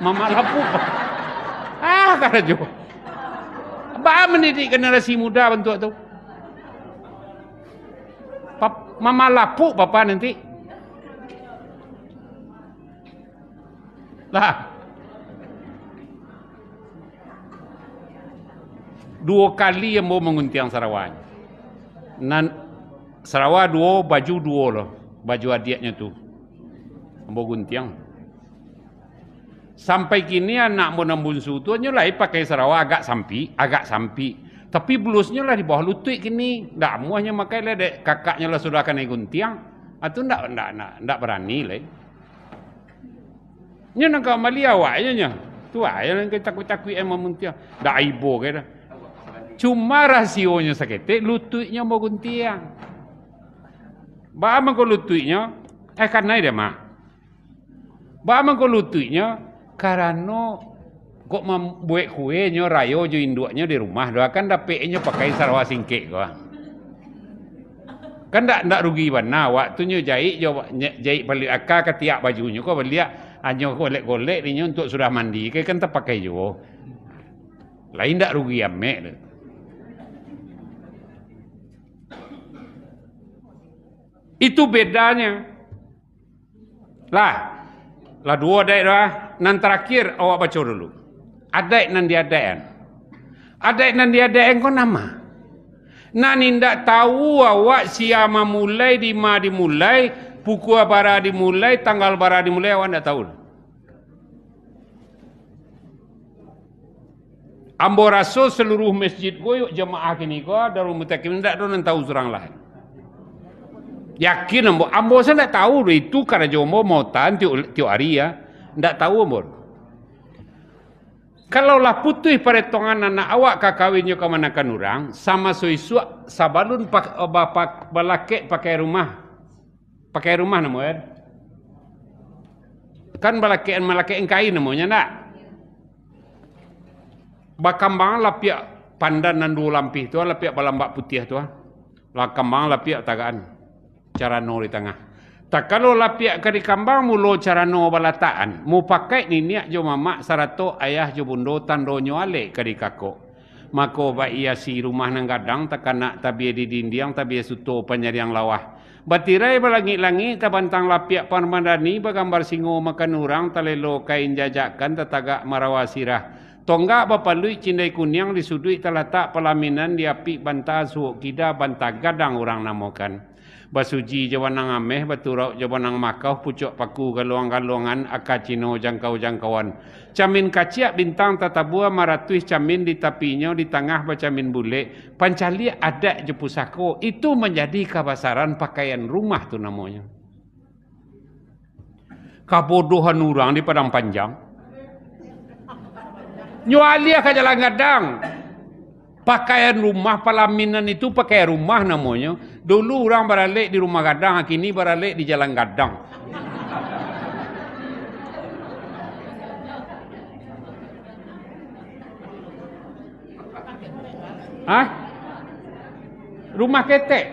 mama lapuk. Ah kata jo. Ba mendidik generasi muda bentuk tu. Mama lapuk papa nanti. Lah. dua kali yang mau menguntiang Sarawak. Nan Sarawak dua baju dua loh, baju adiknya tu. Mau guntiang. Sampai kini anak mau nambunsu tu hanya lah pakai Sarawak agak sampi, agak sampi. Tapi blusnya lah di bawah lutut kini. Tak mau hanya pakai lah dek kakaknya lah sudah akan guntiang. Atau tak tak tak tak berani lah. Nya nak kau mali awaknya nya. Tu aja yang kita takut-takut emang muntiang. Dak ibu ke dah. Cuma rasionya sakit, lututnya mau guntiang. Ba kau lututnya, eh karena dia mah. Ba kau lututnya, karena kok membuat kue nyo rayo jo induknya di rumah, doakan dapetnya pakai sarwa singkek kau. Kan tak tak rugi mana waktunya jahit jo jahit balik akak ketiak bajunya kau balik hanya golek-golek ni untuk sudah mandi kan tak pakai jo. Lain tak rugi amek tu. Itu bedanya. Lah. Lah dua adek dah. Nan terakhir awak baca dulu. Adek nan dia adek. Adek nan dia adek kau nama. Nan indak tahu awak siapa mulai di ma dimulai, pukul bara dimulai, tanggal bara dimulai awak ndak tahu. Ambo rasul seluruh masjid kau jemaah kini kau darul mutakim ndak do nan tahu surang lain. Yakin ambo, ambo saya tak tahu itu karena jomo mau tan tiup tiup hari ya, tak tahu ambo. Kalau lah putih peretongan anak awak kakawinnya ke mana kan orang, sama suisu sabalun pak oh, bapak balake pakai rumah, pakai rumah namo ya. Kan balake malake engkai namanya nak. Bakambang lapiak pandan dan dua lampih tu, lapiak balambak putih tu. Lakambang lapiak tagaan cara no di tengah. Tak kalau lapiak kari kambang mulo cara no balataan. Mu pakai ni niak jo mamak sarato ayah jo bundo tando nyo ale kari kako. Mako ba iya si rumah nang gadang tak kena tabi di dindiang tabi suto penyariang lawah. Batirai balangi-langi tabantang lapiak parmandani bagambar singo makan urang talelo kain jajakan tataga marawasirah. Tonggak bapa lui cindai kunyang di sudut talatak pelaminan di api bantah suuk kida bantah gadang orang namokan basuji jawanang ameh baturau jawanang makau pucuk paku galuang-galuangan akacino jangkau-jangkauan. Camin kaciak bintang tatabua maratuis camin di tapinya di tengah bacamin bule pancali ada je pusako itu menjadi kabasaran pakaian rumah tu namanya. Kabodohan orang di padang panjang. Nyualia ke jalan gadang pakaian rumah palaminan itu pakai rumah namanya Dulu orang beralik di rumah gadang, kini beralik di jalan gadang. Hah? Rumah ketek.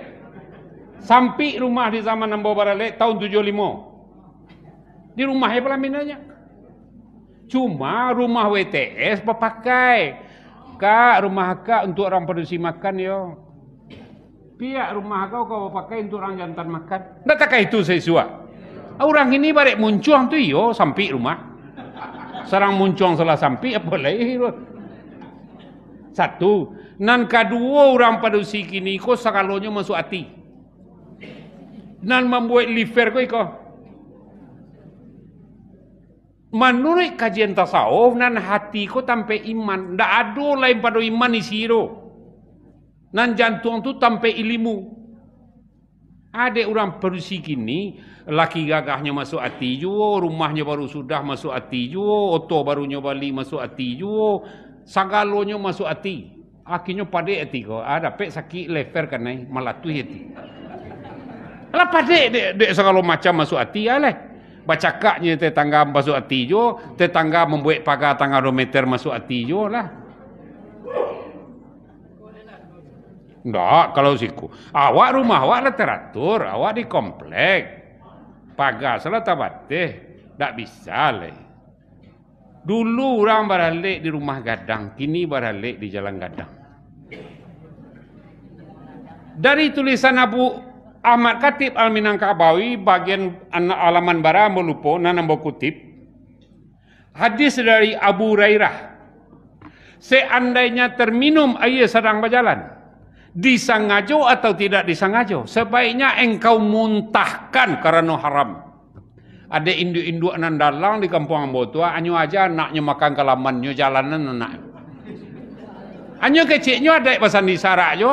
Sampai rumah di zaman Nambo Baralik tahun 75. Di rumah ya pelaminannya. Cuma rumah WTS berpakai. Kak, rumah kak untuk orang produksi makan yo. Pihak rumah kau kau pakai untuk orang jantan makan. Tak tak itu saya suat. Orang ini balik muncul tu yo sampai rumah. Serang muncul salah sampai apa lagi? Satu. Nan kedua orang pada usi kini kau sekalonya masuk hati. Nan membuat liver kau iko. Menurut kajian tasawuf nan hati ko tanpa iman, ndak ada lain pada iman isi itu. Nan jantung tu tanpa ilmu. Ada orang perusi kini, laki gagahnya masuk hati juga, rumahnya baru sudah masuk hati juga, oto barunya balik masuk hati juga, sagalonya masuk hati. Akhirnya pada hati ko, ada pek sakit lever kan malah tu hati. Lah pada dek dek segala macam masuk hati alah bacakaknya tetangga masuk hati jo, tetangga membuat pagar tangga 2 meter masuk hati jo lah. Tak, kalau siku. Awak rumah awak lah teratur, awak di komplek. Pagar salah tak batih. Tak bisa lah. Dulu orang beralik di rumah gadang, kini beralik di jalan gadang. Dari tulisan Abu Ahmad Khatib Al-Minangkabawi bagian alaman bara melupo nanam kutip hadis dari Abu Hurairah seandainya terminum air sedang berjalan disangajo atau tidak disangajo sebaiknya engkau muntahkan kerana haram ada induk-induk nan dalang di kampung ambo tua anyo aja anaknya makan kalamannya jalanan anak anyo kecilnya ada pasal di sarak jo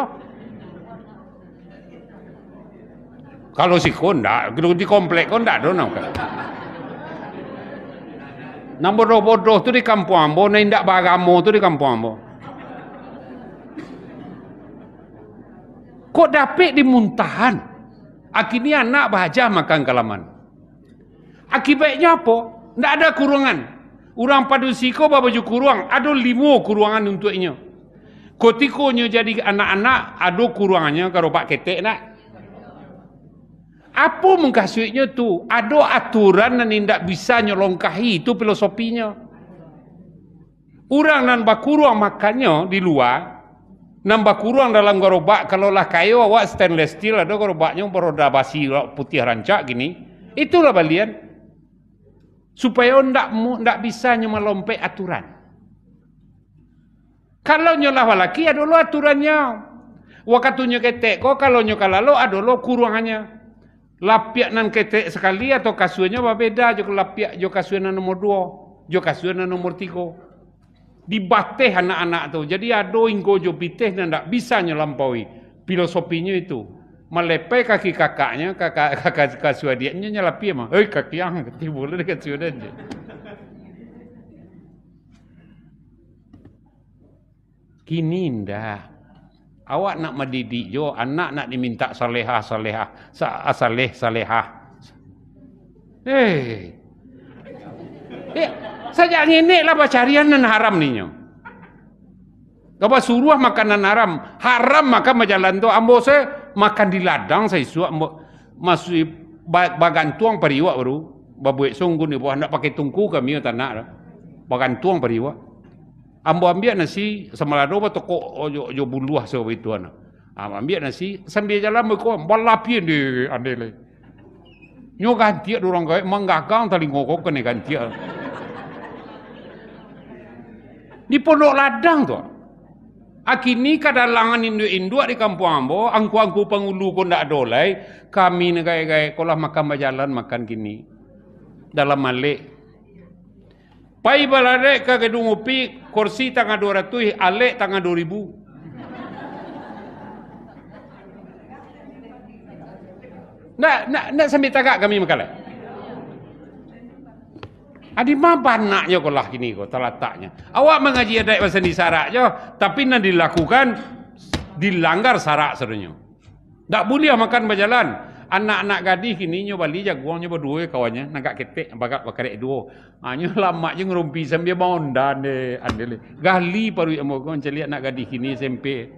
Kalau si konda, di komplek konda do nak. Nombor bodoh tu di kampung ambo, na indak bagamo tu di kampung ambo. Kok dapat dimuntahan? Akhirnya anak bahagia makan kalaman. Akibatnya apa? Tidak ada kurangan. Orang padu siko bawa baju kurang. Ada lima kurangan untuknya. Kotikonya jadi anak-anak, ada kurangannya kalau pak ketek nak. Apa mengkasuitnya tu? Ada aturan yang tidak bisa nyelongkahi. Itu filosofinya. Orang nan bakuruang makannya di luar. Nan bakuruang dalam gerobak. Kalau lah kayu awak stainless steel. Ada gerobaknya beroda basi putih rancak gini. Itulah balian. Supaya tidak tidak bisa melompek aturan. Kalau nyolah laki adalah aturannya. Wakatunya ketek kok kalau nyokal lalu adalah kuruangannya lapiak nan ketek sekali atau kasuannya berbeda jo lapiak jo kasuan nomor dua jo kasuan nomor tiga dibateh anak-anak tu. Jadi ada ingko jo piteh dan tak bisa nyelampaui. Filosofinya itu. Melepai kaki kakaknya kakak kakak kasuan dia nyelapi mah eh kaki yang keti boleh dekat sudah je. Kini ndak. Awak nak mendidik jo, anak nak diminta salehah salehah, saleh salehah. Eh, eh, saja ini lah bacarian dan haram ni nyo. Kau suruh makanan haram, haram makan berjalan tu. Ambo saya makan di ladang saya suap ambo masuk bagantuang periwak baru. Babuik sungguh ni buah nak pakai tungku kami tak nak. Bagantuang periwak. Ambo ambil nasi semalado ba toko ojo ojo buluah so itu ana. Am ambil nasi sambil jalan mereka balapin di andele. Nyo ganti orang gawe manggagang tali ngokok kene ganti. Di pondok ladang tu. Akini kadalangan indu-indu di kampung ambo, angku-angku pengulu ko ndak dolai, kami ne gaya-gaya kolah makan berjalan makan gini. Dalam malik Pai balare ke gedung upi, kursi tangga 200, alek tangga 2000. Nak nak nak sambil tagak kami makala. Adi mapa naknya kau lah kini kau terletaknya. Awak mengaji ada bahasa di sarak je, tapi nak dilakukan dilanggar sarak serunya. Tak boleh makan berjalan. Anak-anak gadis kini nyo bali jaguang nyo berdua kawannya. Nak ketek bagak bakarek dua. Ha nyo lama je ngerumpi sambil de andele gali paru amo kon celi anak gadis kini SMP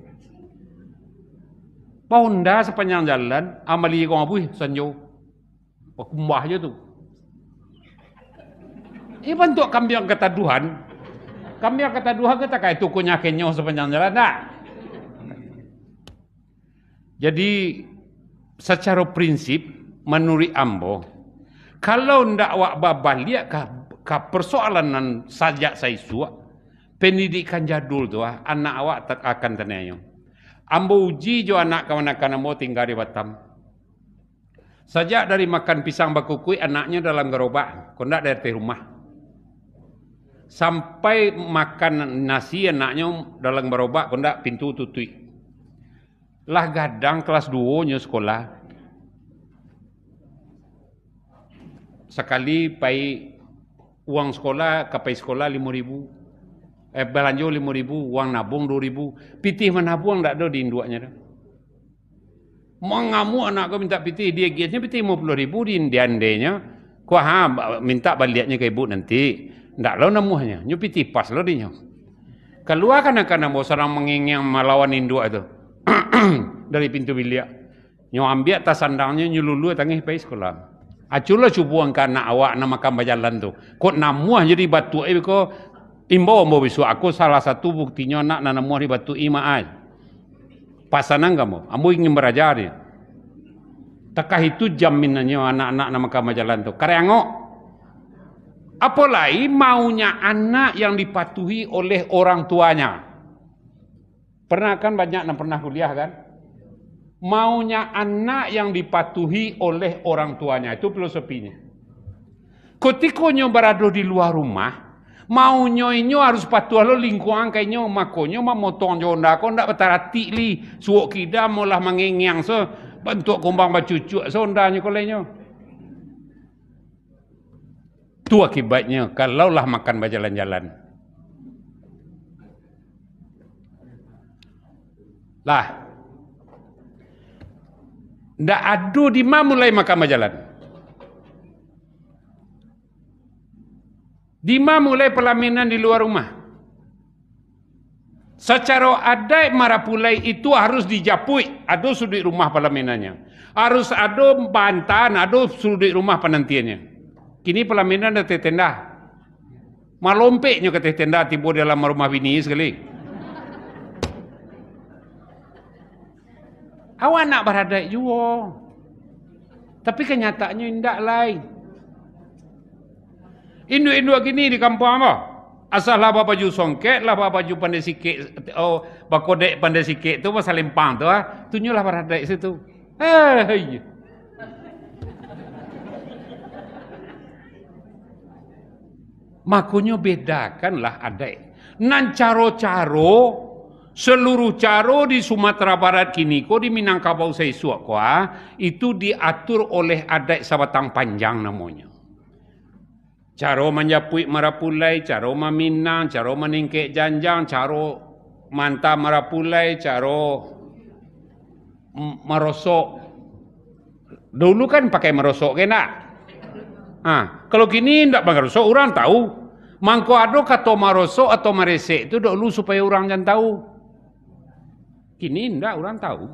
bonda sepanjang jalan amali ko ngapui sanjo kumbah je tu Eh bentuk kambiang kata Tuhan. Kambiang kata Tuhan kita kayak tukunya kenyo sepanjang jalan tak? Jadi secara prinsip menurut ambo kalau ndak wak babal lihat ka, ka persoalan sajak saya suak pendidikan jadul tu ah, anak awak tak akan tenayang ambo uji jo anak kawan-kawan ambo tinggal di Batam Sejak dari makan pisang bakukui, anaknya dalam gerobak. Kau tidak dari rumah. Sampai makan nasi, anaknya dalam gerobak. Kau tidak pintu tutui. Lah gadang kelas 2 nya sekolah. Sekali pai uang sekolah, kapai sekolah lima ribu. Eh, belanja lima ribu, uang nabung dua ribu. Pitih menabung tak ada di induaknya. Dah. Mengamu anak kau minta piti dia giatnya piti 50 ribu di diandenya. Kau ha minta baliknya ke ibu nanti. Ndak lo namuhnya. Nyu piti pas lo dinya. Keluar kan akan namo seorang mengingyang melawan induk itu. Dari pintu bilik. Nyu ambil tas sandangnya nyu lulu tangih pai sekolah. Aculah cubuan kan anak awak nama makan bajalan tu. Kau namuh jadi batu eh ko imbau mau bisu aku salah satu buktinya nak namuh di batu imaai pasanang kamu, ambo ingin berajari. Takah itu jaminannya anak-anak nama kamu jalan tu. Kareango, apalagi maunya anak yang dipatuhi oleh orang tuanya. Pernah kan banyak yang pernah kuliah kan? Maunya anak yang dipatuhi oleh orang tuanya. Itu filosofinya. Ketika berada di luar rumah, mau inyo harus patuh lo lingkungan kayaknya makonyo mau motong jonda kau ndak betarati li suok kida mulah mengengyang so bentuk kumbang bacucu sondanya kau lenyo tu akibatnya kalau lah makan berjalan-jalan lah ndak adu di mana mulai makan berjalan Di mana mulai pelaminan di luar rumah? Secara adat marapulai itu harus dijapui. Ada sudut rumah pelaminannya. Harus ada bantahan, ada sudut rumah penantiannya. Kini pelaminan ada tenda. Malompeknya ke tenda tiba dalam rumah bini sekali. Awak nak berada juga. Tapi kenyataannya tidak lain. Indu-indu gini di kampung apa? Asal lah baju songket, lah baju pandai sikit, oh, bakodek pandai sikit tu pasal lempang tu ah. Tunjuklah beradai situ. Hei. Makanya bedakanlah adai. Nan caro-caro seluruh caro di Sumatera Barat kini ko di Minangkabau saya suak ko ah, itu diatur oleh adat sabatang panjang namanya. Cara menjapui marapulai, cara meminang, cara meningkik janjang, cara mantap marapulai, cara merosok. Dulu kan pakai merosok tak? Ha, kalau kini tidak pakai merosok, orang tahu. Mangko ada kata merosok atau meresek itu dulu supaya orang jangan tahu. Kini tidak orang tahu.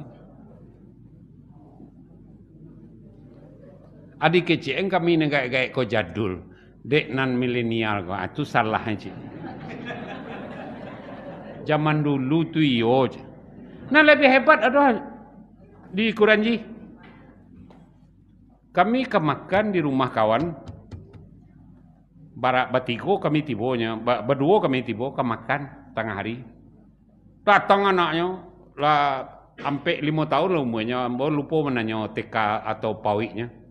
Adik kecil kami negak-negak kau jadul. Dek nan milenial kau, itu salah aja. Zaman dulu tu iyo. Nah lebih hebat ada di Kuranji. Kami kemakan di rumah kawan. Barak batiko kami tibonya, berdua kami tibo kemakan tengah hari. Datang anaknya, lah sampai lima tahun lah umurnya, lupa menanya TK atau pawiknya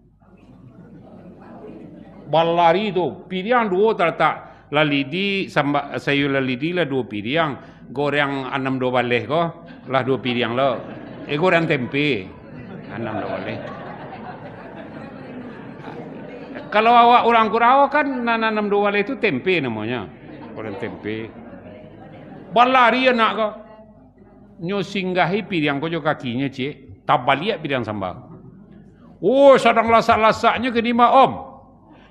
balari tu. Piriang dua terletak lalidi samba sayur lalidi lah dua piriang goreng enam dua balik ko lah dua piriang lo eh goreng tempe. Enam dua balik kalau awak orang Kurawa kan enam dua balik itu tempe namanya goreng tempe balari anak ko nyo singgahi piriang ko jo kakinya cik tabaliak piriang sambal Oh, sedang lasak-lasaknya ke lima om.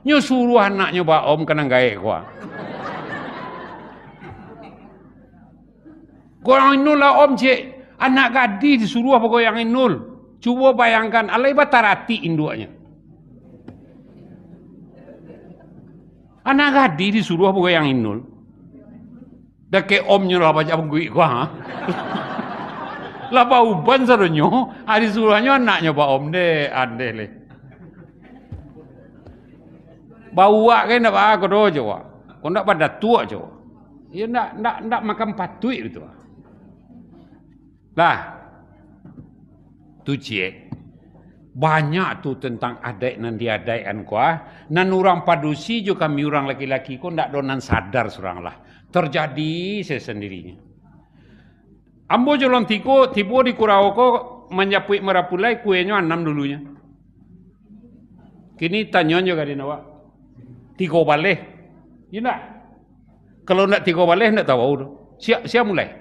Nyo suruh anaknya pak om kena kuah. Kau yang inul lah om cik. Anak gadis disuruh apa kau yang inul. Cuba bayangkan. Alai batarati induanya. Anak gadis disuruh apa yang inul. Dah ke om lah baca penggui kuah. Ha? lah pak uban serunya. Hari suruhnya anaknya pak om deh. Andeh leh. Bawa kan nak apa kau je wa. Kau nak pada tua je. Ya nak nak nak makan patut itu. Lah. Tu cik. Banyak tu tentang adik nan diadai an kuah. Nan orang padusi juga kami orang laki-laki ko ndak donan sadar surang lah. Terjadi sesendirinya. Ambo jolong tiko tibo di kurau ko menyapui merapulai kuenya enam dulunya. Kini tanya juga di nawa. Tiko balik. Ya? Kalau nak tiko balik nak tahu. Siap siap mulai.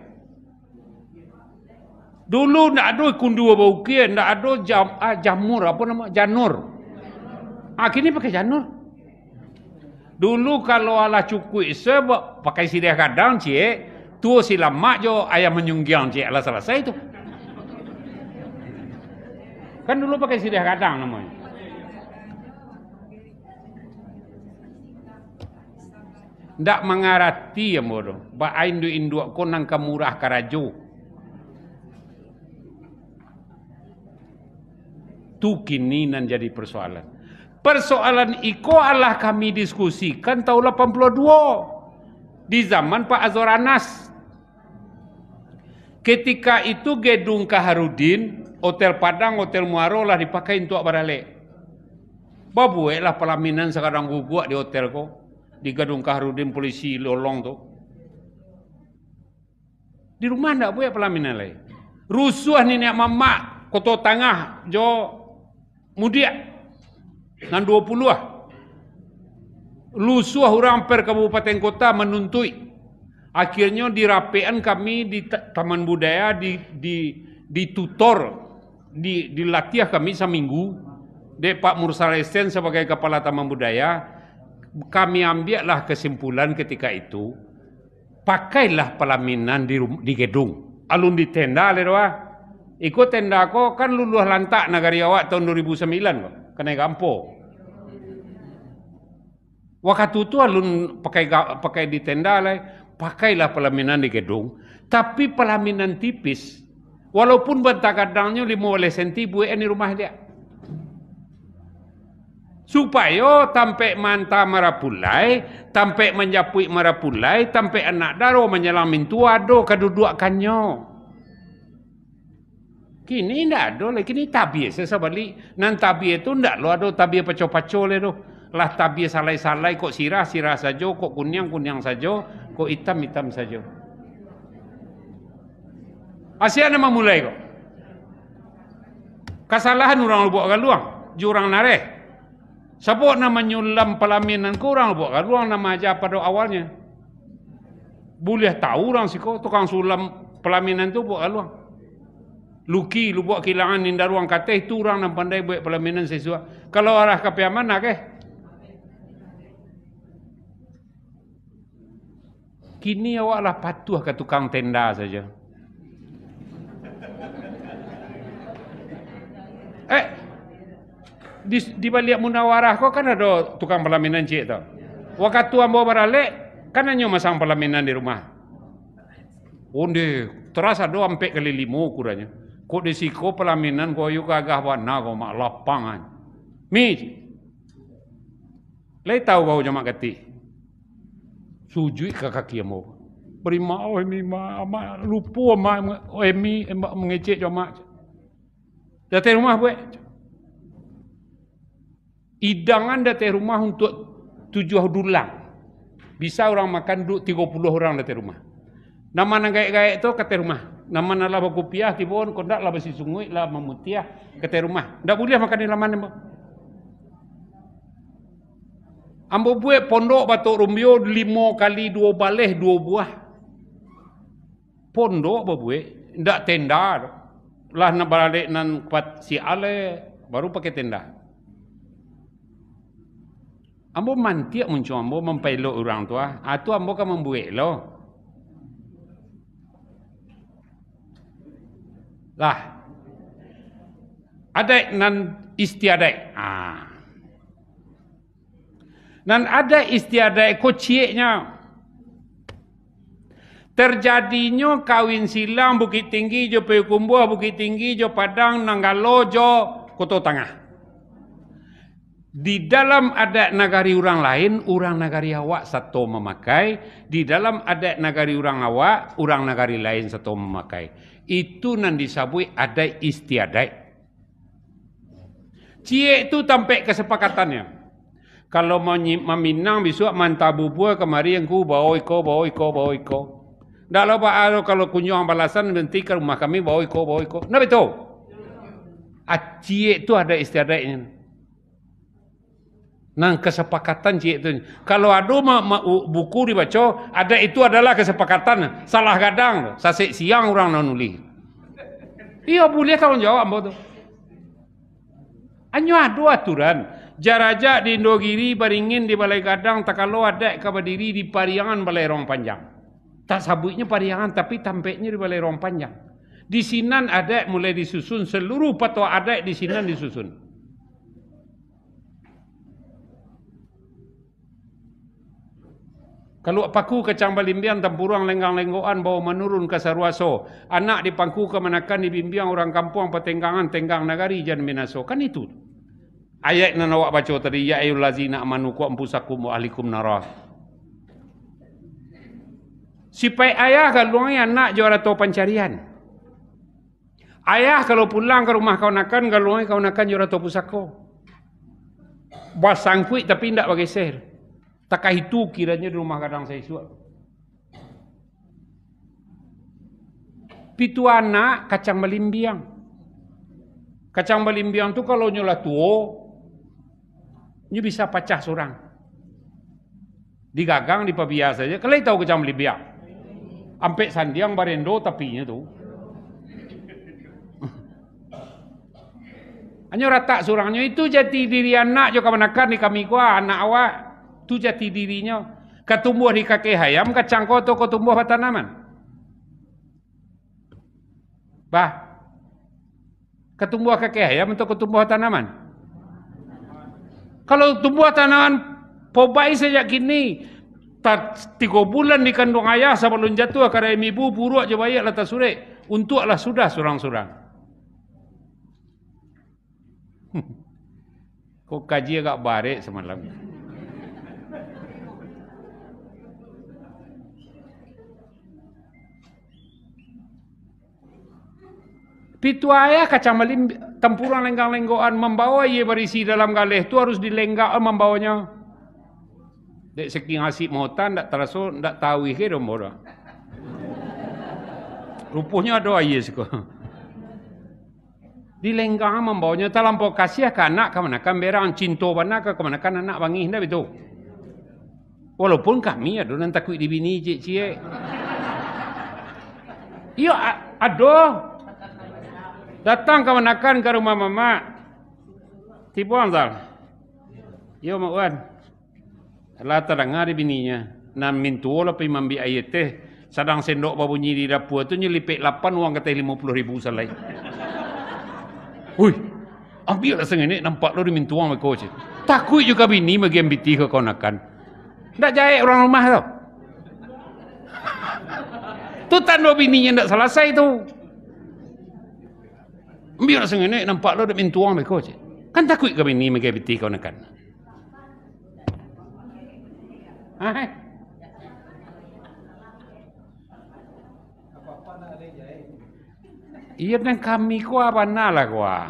Dulu nak ada kundu apa ukir, nak ada jam, ah, jamur, apa nama, janur. Ah, kini pakai janur. Dulu kalau ala cukui sebab pakai sidia kadang cik, tu sila mak jo ayam menyunggiang cik ala selesai itu. Kan dulu pakai sidia kadang namanya. Ndak mengarati ya bodoh. Ba indu indu ko nang kamurah karajo. Tu kini nan jadi persoalan. Persoalan iko Allah kami diskusikan tahun 82 di zaman Pak Azoranas. Ketika itu gedung Kaharudin, Hotel Padang, Hotel Muaro lah dipakai untuk barale. Babu lah pelaminan sekarang guguk di hotel ko. Di gedung Kaharudin polisi lolong tu. Di rumah ndak buat pelaminan lagi. Rusuh ni nak mamak kotor tangah jo mudia nan 20 ah. Lusuh orang per kabupaten kota menuntui. Akhirnya dirapian kami di taman budaya di di ditutor di dilatih kami seminggu. De Pak Mursal Esten sebagai kepala taman budaya kami ambillah kesimpulan ketika itu pakailah pelaminan di di gedung. Alun di tenda leroa Ikut tenda ko kan luluh lantak negari awak tahun 2009 kok. Kena gampo. Waktu itu alun pakai pakai di tenda lah. Pakailah pelaminan di gedung. Tapi pelaminan tipis. Walaupun bentak kadangnya lima oleh senti buat ini rumah dia. Supaya tampe manta marapulai, tampe menjapui marapulai, tampe anak daro menyelamin tua do kedudukannya. Kini tidak ada lagi. Kini tabi. Saya balik. Nan tabi itu tidak lo ada tabi paco-paco le tu. Lah tabi salai-salai kok sirah sirah saja, kok kunyang kunyang saja, kok hitam hitam saja. Asia nama mulai kok. Kesalahan orang buat galuang, jurang nare. Siapa nama nyulam pelaminan ku orang buat galuang nama aja pada awalnya. Boleh tahu orang sih kok tukang sulam pelaminan tu buat galuang. Luki lu buat kilangan ni daruang kata itu orang yang pandai buat pelaminan sesuatu. Kalau arah ke pihak mana ke? Kini awaklah patuh ke tukang tenda saja. Eh, di, di balik munawarah kau kan ada tukang pelaminan cik tu. Waktu ambo baralek, kan hanya masang pelaminan di rumah. Onde, terasa do ampe kali lima ukurannya. Ko di siko pelaminan ko yu kagah wana ko mak lapangan. Mi. Le tahu kau jama kati. Sujui ke kaki mo. Prima oh mi ma ma lupu ma oh mi mbak mengecek jama. Datang rumah buat. Idangan datang rumah untuk tujuh dulang. Bisa orang makan duk tiga puluh orang datang rumah. Nama nang gaik-gaik tu kata rumah. Nama nak berkupiah, tiba pun kau tak lah bersih sungguh, lah memutiah, kata rumah. Tak boleh makan di laman ni. Ambo buat pondok batuk rumbio lima kali dua balih dua buah. Pondok apa buat? Tak tenda. Lah nak balik nan kuat si ale baru pakai tenda. Ambo mantiak muncul ambo mempelok orang tua. Atu ambo kan membuat loh. Lah. Ada nan istiadai. Ah. Nan ada istiadai kociknya. Terjadinya kawin silang Bukit Tinggi jo Peukumbuh Bukit Tinggi jo Padang Nanggalo jo Koto Tengah. Di dalam adat negari orang lain, orang negari awak satu memakai. Di dalam adat negari orang awak, orang negari lain satu memakai. Itu nan disabui ada istiadai. Cie tu tampak kesepakatannya. Kalau mau meminang besok mantabu buah kemari yang ku bawa iko, bawa iko, bawa iko. Tak lupa kalau kunjung balasan nanti ke rumah kami bawa iko, bawa iko. Nah betul. Cie tu ada istiadanya. Nang kesepakatan cie tu. Kalau ada ma, ma, buku dibaca, ada itu adalah kesepakatan. Salah kadang, sasik siang orang nak nulis. Iya boleh tanggungjawab ambo tu. Anyo ada aturan. Jarajak di Indogiri, Baringin di Balai Gadang, tak kalau ada ke berdiri di Pariangan Balai Rong Panjang. Tak sabutnya Pariangan, tapi tampaknya di Balai Rong Panjang. Di Sinan ada mulai disusun, seluruh patwa ada di Sinan disusun. Kalau paku kacang balimbian tempurang lenggang lenggoan bawa menurun ke sarwaso. Anak di pangku ke manakan di bimbiang orang kampung petenggangan tenggang nagari jan minaso. Kan itu. Ayat yang awak baca tadi. Ya ayul lazina amanu ku ampusakum wa ahlikum nara. Sipai ayah kalau anak juara tau pencarian. Ayah kalau pulang ke rumah kawan-kawan, kalau kawan-kawan juara tau pusako. Basangkuit tapi tidak bagi sihir. Takkah itu kiranya di rumah kadang saya suap. Pitu anak kacang melimbiang. Kacang melimbiang tu kalau nyolah tuo, ni bisa pecah seorang. Digagang di pabia saja. Kalau tahu kacang melimbiang. Ampe sandiang barendo tapi nya tu. Hanya rata seorangnya itu jati diri anak juga menakan di kami kuah anak awak tu jati dirinya. Ketumbuh di kaki hayam, kacang kau tu kau tumbuh pada tanaman. Bah, ketumbuh kaki hayam untuk ketumbuh tanaman. Kalau tumbuh tanaman pobai sejak kini, tak tiga bulan di kandung ayah sebelum jatuh kerana ibu buruk je bayak letak surik. Untuklah sudah surang-surang. Kau kaji agak barik semalam. Pitu ayah kacang malim tempuran lenggang-lenggoan membawa ia berisi dalam galih tu harus dilenggak membawanya. Dek seking asik motan tak terasa tak tahu ke dombo dah. Rupanya ada ayah suka. Dilenggang membawanya terlampau kasih ke anak ke mana kan berang cinta mana ke mana kan anak bangih dah betul. Walaupun kami ada yang takut dibini cik-cik. Ya ada Datang ke menakan ke rumah mama. Tipu anzal. Yo mak wan. Lah terdengar di bininya. Nam mintu lah pergi mambi ayat teh. Sedang sendok babunyi di dapur tu nyelipik lapan uang kata lima puluh ribu salai. Hui. Ambil lah sengen ni nampak lo dimintu uang mereka je. Takut juga bini bagi ambiti ke kau nakan. Tak jahit orang rumah tau. tu tanda bininya tak selesai tu. Biar sang ini nampak lo dah mintuang mereka je. Kan takut ke bini mereka biti kau nak Ah. Iya dan kami ku apa nala kuah.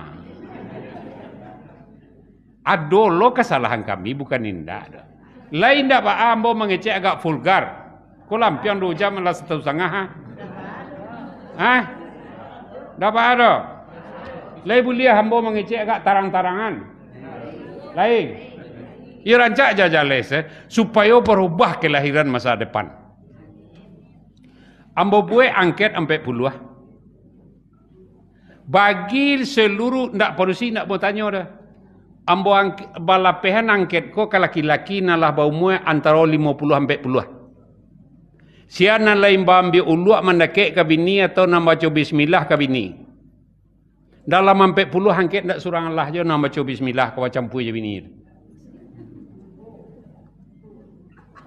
Ado lo kesalahan kami bukan indah. Lain dah pak ambo mengecek agak vulgar. Kau lampion dua jam malah satu setengah ha? Ah, dapat ada. Lain boleh hamba mengecek agak tarang-tarangan. Lain. Ia rancak jajales eh, supaya berubah kelahiran masa depan. Ambo buat angket sampai puluh. Bagi seluruh ndak polisi ndak bertanya dah. Ambo balapehan angket ko ke laki-laki nalah bau muat antara 50 sampai puluh. Siapa lain bambi uluak mendekek ke bini atau nak baca bismillah ke bini. Dalam sampai puluh angket tak surang Allah je nak baca bismillah kau campur je bini.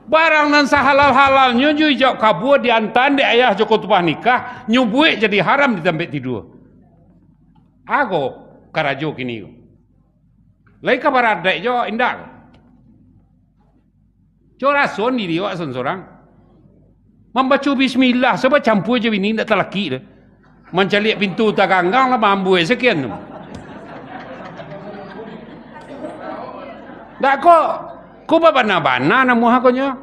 Barang nan sahalal-halal nyuju jok kabur di antan di ayah joko tupah nikah nyubuik jadi haram di tempat tidur. Aku karajo kini. Lai kabar ada jo indak. Cora son di dia seorang. Membaca bismillah sebab campur je bini tak terlaki dah. Mencalik pintu tak ganggang lah mambu sekian. Tak kok. Kau bana-bana nama hakonya.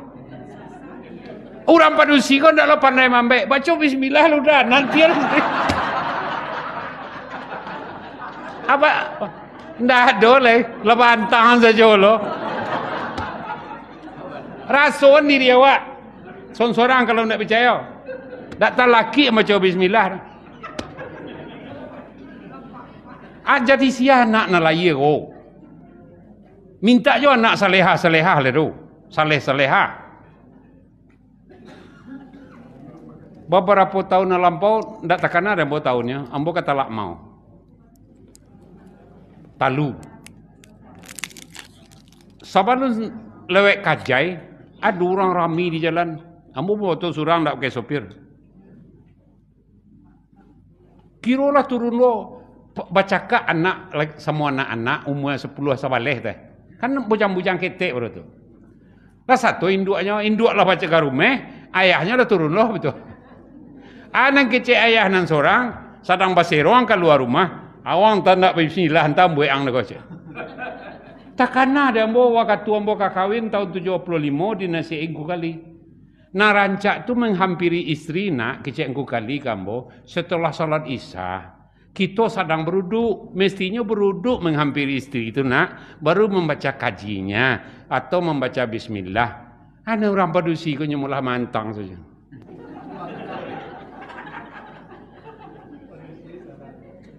Orang padusi kau tak pandai mambek. Baca bismillah lu dah. Nanti Apa? Dah ada leh. Lepas tangan saja lo. Rasun diri awak. Seorang-seorang kalau nak percaya. Tak tak laki baca bismillah. Ajar di sia nak nak layar oh. Minta jo anak salehah-salehah le tu. Saleh-salehah. Beberapa tahun lampau ndak takkan ada beberapa tahunnya, ambo kata lak mau. Talu. Sabalun lewek kajai, ada orang rami di jalan. Ambo bawa tu surang ndak pakai sopir. Kirolah turun lo baca ke anak semua anak-anak umur 10 sabaleh teh. Kan bujang-bujang ketek baru tu. Lah satu induknya, induk lah baca ke rumah, ayahnya lah turun loh betul. Anak kecil ayah nan seorang sedang basirong keluar rumah, awang tak nak bismillah hantar buang nak kau Takana dia ambo waktu ambo kawin tahun 75 di nasi engku kali. Nah rancak tu menghampiri istri nak kecil engku kali kambo setelah salat isya. Kita sedang beruduk, mestinya beruduk menghampiri istri itu nak baru membaca kajinya atau membaca bismillah. Ada orang padusi kau nyemulah mantang saja.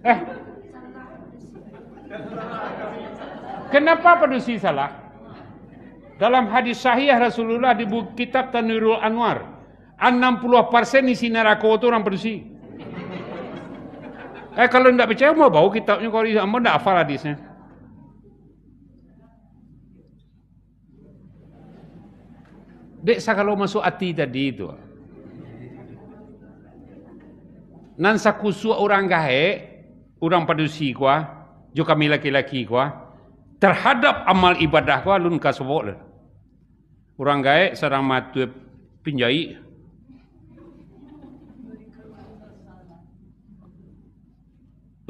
Eh. Kenapa padusi salah? Dalam hadis sahih Rasulullah di buku kitab Tanwirul Anwar, 60% isi neraka itu orang padusi. Eh kalau tidak percaya mau bawa kitabnya kau risau, mau tidak hafal hadisnya. Dek saya kalau masuk hati tadi itu. Nan sakusu orang gahe, orang padusi kuah, juga laki-laki kuah, terhadap amal ibadah kuah lun kasubok le. Orang gae sedang matu pinjai.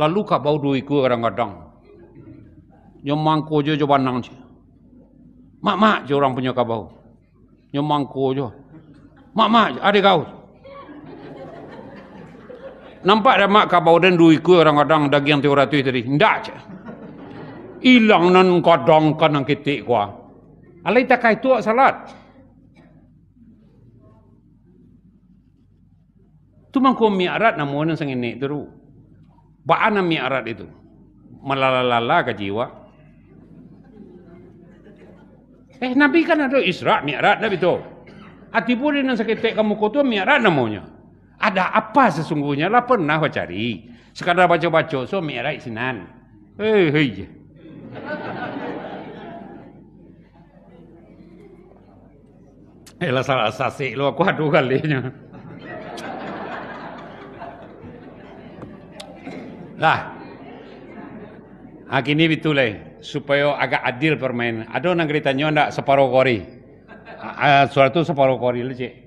Lalu kau bau dua ikut orang kadang. Nyomang ko jo jo banang je. Mak mak je orang punya kabau. Nyomang ko jo. Mak mak ada kau. Nampak dah mak kabau dan dua ikut orang-orang daging tiga ratus tadi. Tidak je. Hilang nan kadang kan yang ketik kuah. Alai tak kait tuak salat. Tu mangko mi'rat namun yang sangin nek teru. Ba'ana mi'rat itu. Malalalala ke jiwa. Eh Nabi kan ada Isra' mi'rat Nabi tu. Hati pun yang sakit kamu kotor mi'rat namanya ada apa sesungguhnya lah pernah cari. Sekadar baca-baca so mi'raj sinan. Hei hei je. Elah salah sasik lu aku adu kalinya. Lah. Aki ni betul eh. Supaya agak adil permain. Ada orang ceritanya ndak separuh kori. Uh, suatu separuh kori lu cik.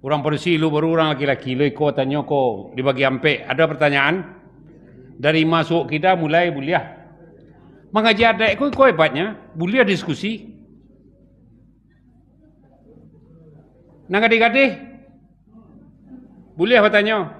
Orang Parsi lu baru orang laki-laki lu ikut tanya ko di bagi ampe. Ada pertanyaan? Dari masuk kita mulai buliah. Mengaji adik ko ko hebatnya, buliah diskusi. Nang adik-adik? Buliah bertanya.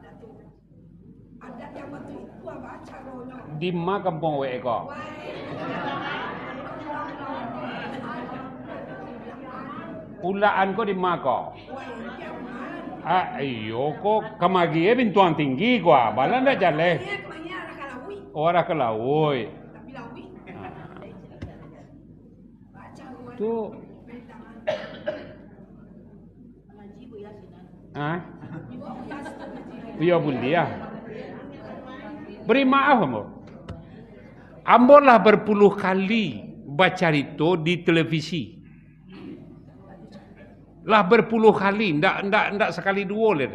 adat yang betul itu? Di mana kampung we ko? Pulaan ko di mana ko? Ah, iyo ko kamagi e bintuan tinggi ko. Bala ndak jale. Ora ke lawoy. Tu. Ah. Iya bulia. Beri maaf mo. Ambolah berpuluh kali baca itu di televisi. Lah berpuluh kali, ndak ndak ndak sekali dua le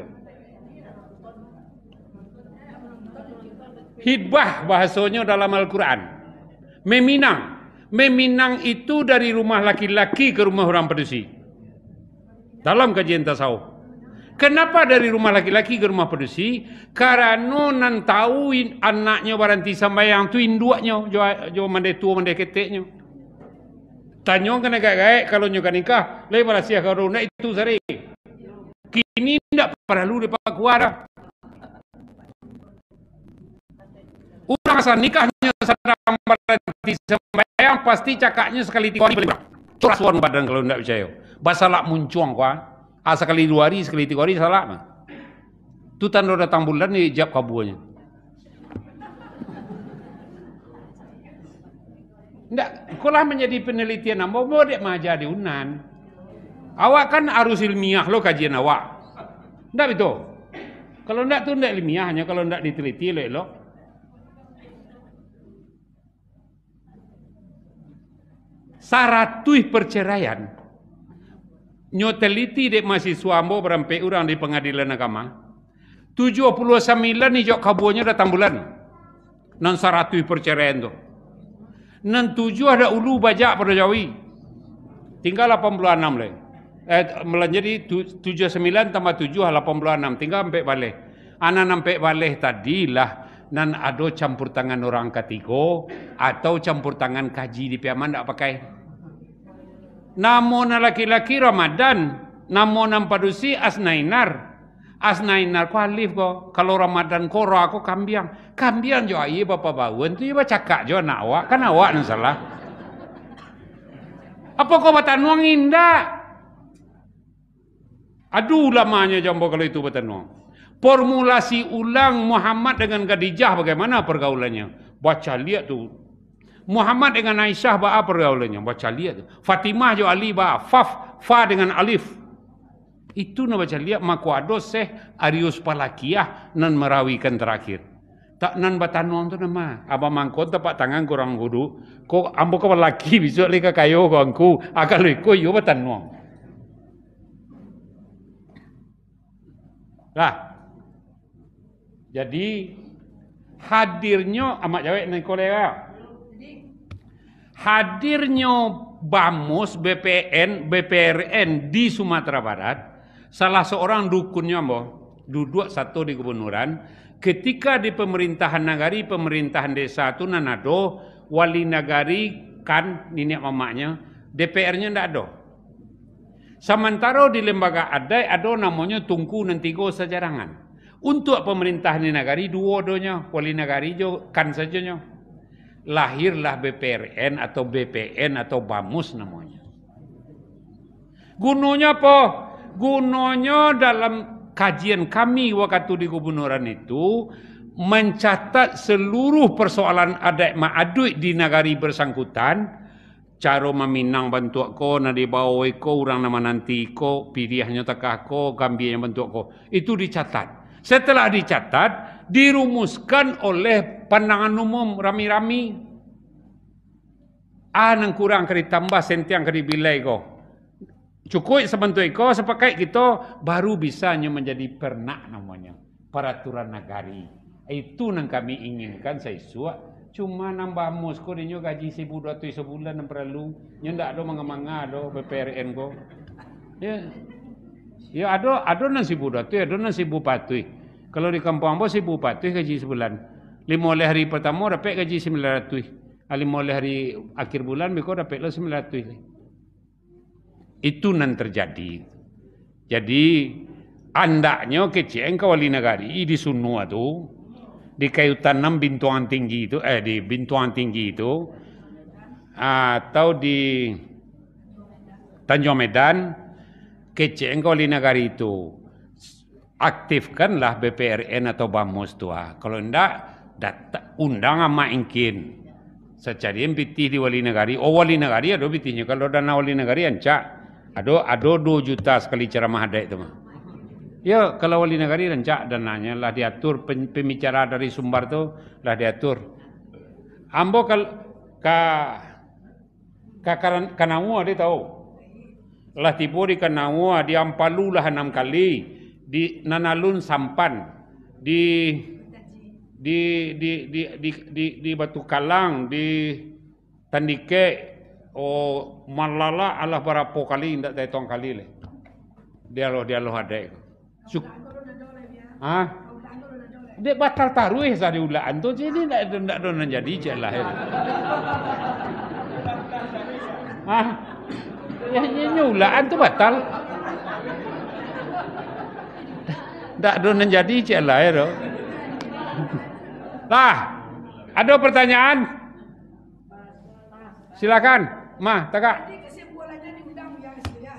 Hibah bahasanya dalam Al-Quran. Meminang. Meminang itu dari rumah laki-laki ke rumah orang pedusi. Dalam kajian tasawuf. Kenapa dari rumah laki-laki ke rumah pedusi? Karena nan tahu anaknya baranti sambayang tu induaknya jo jo mande tua mande keteknya. Tanya kena gak kalau nyoka nikah, lai malasia kalau nak itu sari. Kini tidak perlu dipak kuara. Orang asal nikahnya sedang baranti sambayang pasti cakapnya sekali tiga hari balik. Curah suara badan kalau tidak percaya. Basalak muncuang kuah. Ah, sekali dua hari, sekali tiga hari salah mah. Tu tanda datang bulan ni jawab kabunya. Ndak, kalau menjadi penelitian apa mau dek maja di Unan. Awak kan harus ilmiah lo kajian awak. Ndak betul. Kalau ndak tu ndak ilmiah hanya kalau ndak diteliti lo lo. Saratus perceraian nyoteliti dek mahasiswa ambo berampe orang di pengadilan agama. 79 ni jok kabuannya datang bulan. Nan saratu perceraian tu. Nan tujuh ada ulu bajak pada Jawi. Tinggal 86 le. Eh, menjadi 79 tambah 7 86. Tinggal sampai balik. Anak sampai balik tadi lah nan ada campur tangan orang ketiga atau campur tangan kaji di piaman tak pakai Namo na laki-laki Ramadan, namo na padusi asnainar. Asnainar ko alif ko. Kalau Ramadan ko ro ako kambiang. Kambiang jo ayi bapa bawen tu iba cakak jo nak awak. Kan awak nan salah. Apa kau batanuang indah? Aduh lamanya jambo kalau itu batanuang. Formulasi ulang Muhammad dengan Khadijah bagaimana pergaulannya? Baca lihat tu Muhammad dengan Aisyah ba apa pergaulannya? Baca lihat. Fatimah jo Ali ba faf fa dengan alif. Itu nak baca lihat maku ado seh Arius Palakiah nan merawikan terakhir. Tak nan batanuang tu nama. Aba mangkon tepak tangan kurang gudu. Ko ambo ko laki besok leka kayo ko angku. Akal ko yo batanuang. Lah. Jadi hadirnya amat jawab nan kolega hadirnya BAMUS, BPN, BPRN di Sumatera Barat, salah seorang dukunnya mbak, duduk satu di gubernuran, ketika di pemerintahan nagari, pemerintahan desa itu nanado, wali nagari kan nenek mamanya, DPR-nya tidak ada. Sementara di lembaga ada, ada namanya tungku nanti go sejarangan. Untuk pemerintahan nagari dua donya, wali nagari jo kan saja lahirlah BPRN atau BPN atau BAMUS namanya. Gunanya apa? Gunanya dalam kajian kami waktu di gubernuran itu mencatat seluruh persoalan adat ma'adui di negari bersangkutan cara meminang bantu ko na di bawah ko orang nama nanti ko pilihannya takah ko gambirnya bantu ko itu dicatat setelah dicatat dirumuskan oleh pandangan umum rami-rami. Ah nang kurang kali tambah sentiang kali bilai ko. Cukup sebentuk ko sepakai kita baru bisanya menjadi pernak namanya peraturan nagari. Itu nang kami inginkan saya suat. Cuma nambah mus ko dinyo gaji sibu dua tu sebulan yang perlu. Nyo ndak ada manga-manga do PPRN ko. Ya. Ya ada ada nang sibu dua tu, ada nang sibu patui. Kalau di kampung ambo si bupati gaji sebulan. Lima oleh hari pertama dapat gaji sembilan ratus. Ah, lima oleh hari akhir bulan mereka dapat lah sembilan ratus. Itu nan terjadi. Jadi andaknya kecil kau wali negari di Sunua tu di kayu tanam bintuan tinggi itu eh di bintuan tinggi itu atau di Tanjung Medan kecil kau wali negari itu aktifkanlah BPRN atau BAMUS tu. Ah. Kalau tidak, undang ama ingkin. Secara yang pitih di wali negari. Oh wali negari ada pitihnya. Kalau dana wali negari ancak. Ada ada dua juta sekali ceramah ada itu mah. Ya kalau wali negari rancak dananya lah diatur pembicara dari sumber tu lah diatur. Ambo kal ka Kakaran kanawua dia tahu. Lah tipu di kanawua di Ampalu lah enam kali, di Nanalun Sampan, di di di di di di, di Batu Kalang, di Tandike, oh Malala Allah berapa kali tidak tahu kali le. Dia lo dia lo ada. Suk. Ah. Dia batal taruh sa di ulaan tu jadi tidak tidak ada jadi je lah. Ah. Ya nya ulaan tu batal. Tak ada yang jadi je lah ya. Lah. Ada pertanyaan? Silakan. Mah, takak.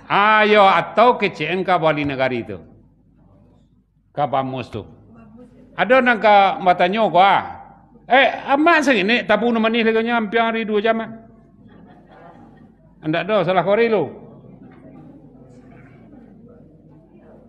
Ayo atau kecen ka bali negari itu. Ka bamus tu. Ada nak ka matanyo ko ah. Eh, amak segini tapu nama ni lagi hampir hari dua jam ah. Anda ada salah kori lu.